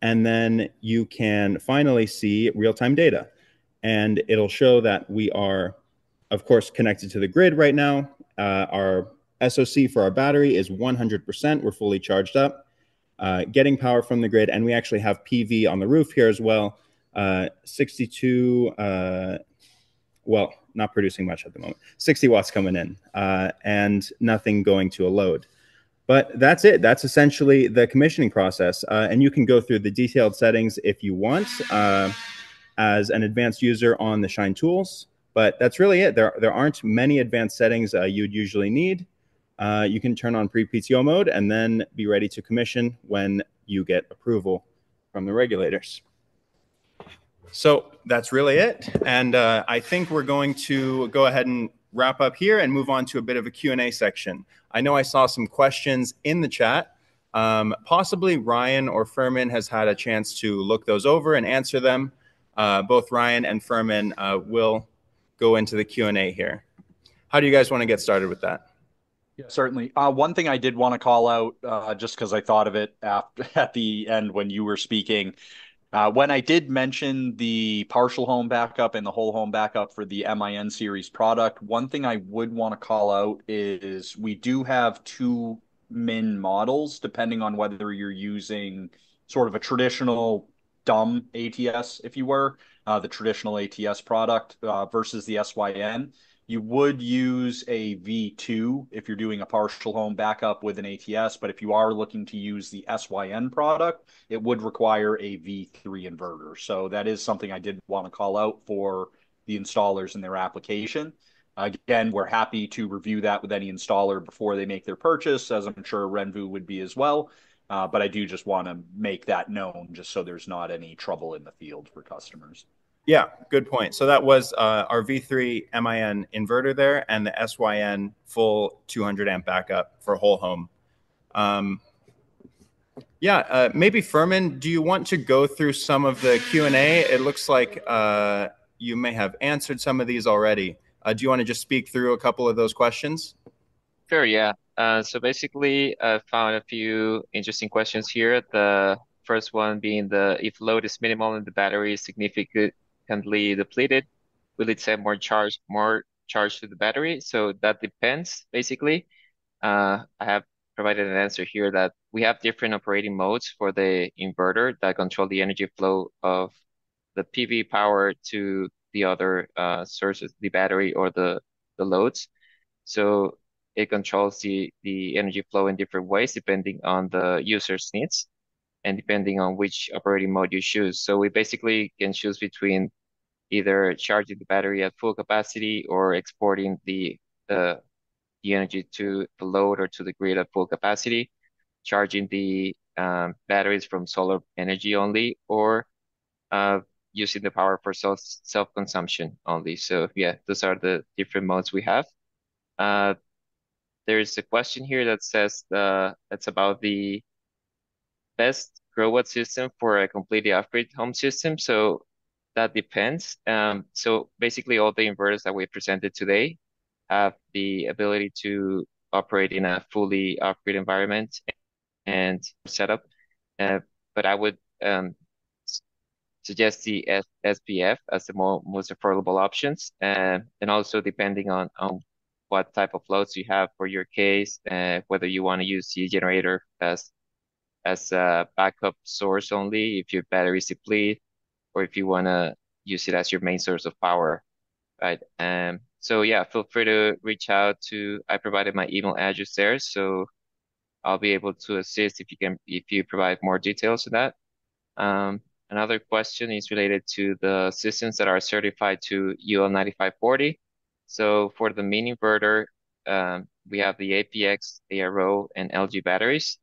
And then you can finally see real-time data. And it'll show that we are of course, connected to the grid right now. Uh, our SOC for our battery is 100%. We're fully charged up, uh, getting power from the grid. And we actually have PV on the roof here as well. Uh, 62, uh, well, not producing much at the moment. 60 watts coming in uh, and nothing going to a load. But that's it. That's essentially the commissioning process. Uh, and you can go through the detailed settings if you want as an advanced user on the Shine tools. But that's really it. There, there aren't many advanced settings uh, you'd usually need. Uh, you can turn on pre-PTO mode and then be ready to commission when you get approval from the regulators. So that's really it. And uh, I think we're going to go ahead and wrap up here and move on to a bit of a Q&A section. I know I saw some questions in the chat. Um, possibly Ryan or Fermin has had a chance to look those over and answer them. Uh, both Ryan and Fermin uh, will go into the Q&A here. How do you guys want to get started with that? Yeah, certainly. Uh, one thing I did want to call out, uh, just because I thought of it after, [laughs] at the end when you were speaking, uh, when I did mention the partial home backup and the whole home backup for the MIN series product, one thing I would want to call out is we do have two min models, depending on whether you're using sort of a traditional dumb ATS, if you were, the traditional ATS product uh, versus the SYN. You would use a V2 if you're doing a partial home backup with an ATS, but if you are looking to use the SYN product, it would require a V3 inverter. So that is something I did want to call out for the installers in their application. Again, we're happy to review that with any installer before they make their purchase, as I'm sure Renvu would be as well. Uh, but I do just want to make that known just so there's not any trouble in the field for customers. Yeah, good point. So that was uh, our V3 MIN inverter there and the SYN full 200 amp backup for whole home. Um, yeah, uh, maybe Fermin, do you want to go through some of the Q&A? It looks like uh, you may have answered some of these already. Uh, do you want to just speak through a couple of those questions? Sure, yeah. Uh, so basically, I found a few interesting questions here. The first one being the if load is minimal and the battery is significantly depleted, will it send more charge more charge to the battery? So that depends, basically. Uh, I have provided an answer here that we have different operating modes for the inverter that control the energy flow of the PV power to the other uh, sources, the battery or the, the loads. So it controls the, the energy flow in different ways depending on the user's needs and depending on which operating mode you choose. So we basically can choose between either charging the battery at full capacity or exporting the, the, the energy to the load or to the grid at full capacity, charging the um, batteries from solar energy only or uh, using the power for self self consumption only. So yeah, those are the different modes we have. Uh, there's a question here that says uh, that's about the best grow system for a completely off-grid home system. So that depends. Um, so basically, all the inverters that we presented today have the ability to operate in a fully off-grid environment and setup. Uh, but I would um, suggest the SPF as the more, most affordable options, and and also depending on on what type of loads you have for your case, uh, whether you want to use the generator as as a backup source only if your batteries deplete, or if you want to use it as your main source of power, right? Um, so yeah, feel free to reach out to. I provided my email address there, so I'll be able to assist if you can if you provide more details to that. Um, another question is related to the systems that are certified to UL 9540. So for the mini inverter, um, we have the APX, ARO, and LG batteries.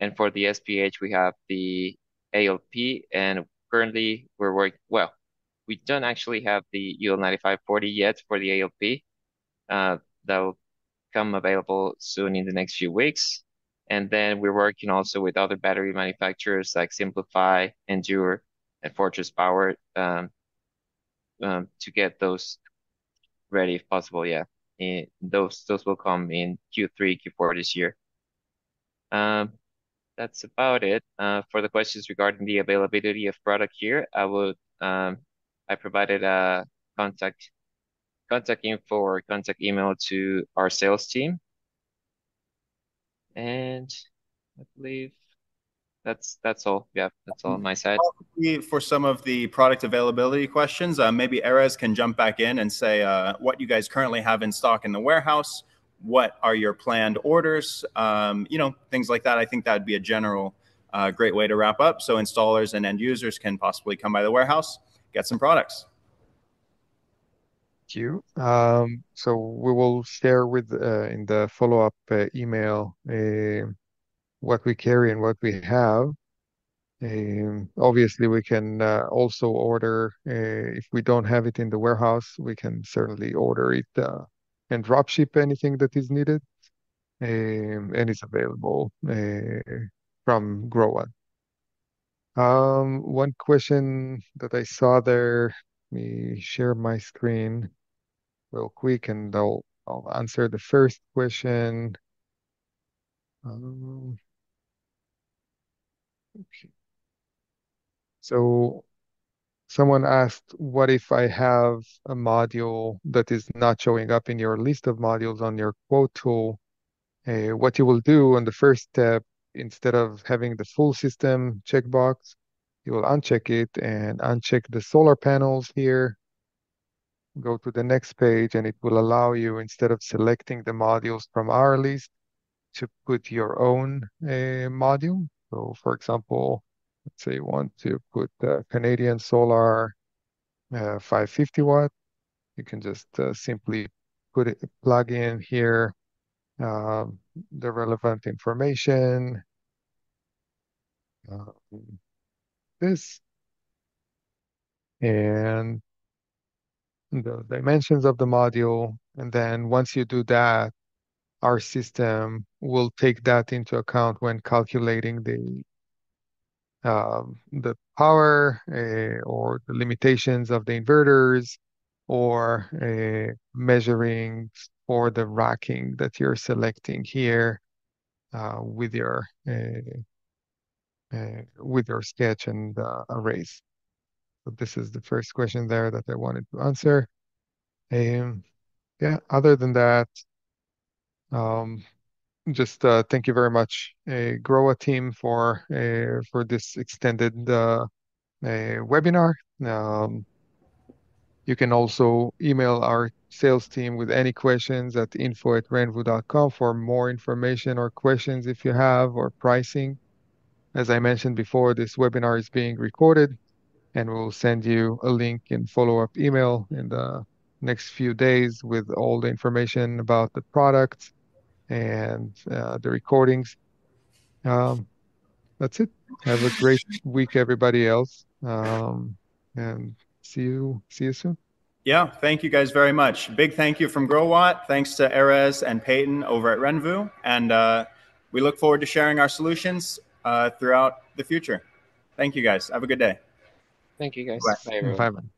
And for the SPH, we have the ALP, and currently we're working, well, we don't actually have the UL 9540 yet for the ALP. Uh, that will come available soon in the next few weeks. And then we're working also with other battery manufacturers like SimpliPhi, Endure, and Fortress Power um, um, to get those ready if possible. Yeah, and those those will come in Q3, Q4 this year. Um, that's about it. Uh, for the questions regarding the availability of product here, I would um, I provided a contact contact info or contact email to our sales team. And I believe that's that's all. Yeah, that's all on my side. For some of the product availability questions, uh, maybe Erez can jump back in and say uh, what you guys currently have in stock in the warehouse. What are your planned orders? Um, you know, things like that. I think that'd be a general uh, great way to wrap up. So installers and end users can possibly come by the warehouse get some products. Thank you. Um, so we will share with uh, in the follow-up uh, email uh, what we carry and what we have. Um, obviously, we can uh, also order uh, if we don't have it in the warehouse. We can certainly order it uh, and drop ship anything that is needed, um, and it's available from Growatt. Um, one question that I saw there, let me share my screen real quick and I'll I'll answer the first question. Um, okay. So someone asked, what if I have a module that is not showing up in your list of modules on your quote tool? Uh, what you will do on the first step instead of having the full system checkbox, you will uncheck it and uncheck the solar panels here. Go to the next page and it will allow you, instead of selecting the modules from our list, to put your own uh, module. So for example, let's say you want to put the Canadian Solar uh, 550 watt. You can just uh, simply put it, plug in here um, the relevant information. Um, this and the dimensions of the module. And then once you do that, our system will take that into account when calculating the um, the power uh, or the limitations of the inverters or uh, measuring for the racking that you're selecting here uh, with your uh, with your sketch and uh, arrays. So this is the first question there that I wanted to answer. Um, yeah, other than that, um, just uh, thank you very much, Growatt team, for for this extended uh, webinar. Um, you can also email our sales team with any questions at info at renvu.com for more information or questions if you have or pricing. As I mentioned before, this webinar is being recorded and we'll send you a link in follow-up email in the next few days with all the information about the product and uh, the recordings. Um, that's it. Have a great week, everybody else. Um, and see you see you soon. Yeah, thank you guys very much. Big thank you from Growatt. Thanks to Erez and Peyton over at Renvu. And uh, we look forward to sharing our solutions uh, throughout the future. Thank you guys. Have a good day. Thank you guys. Bye. Bye, everyone. Bye, man.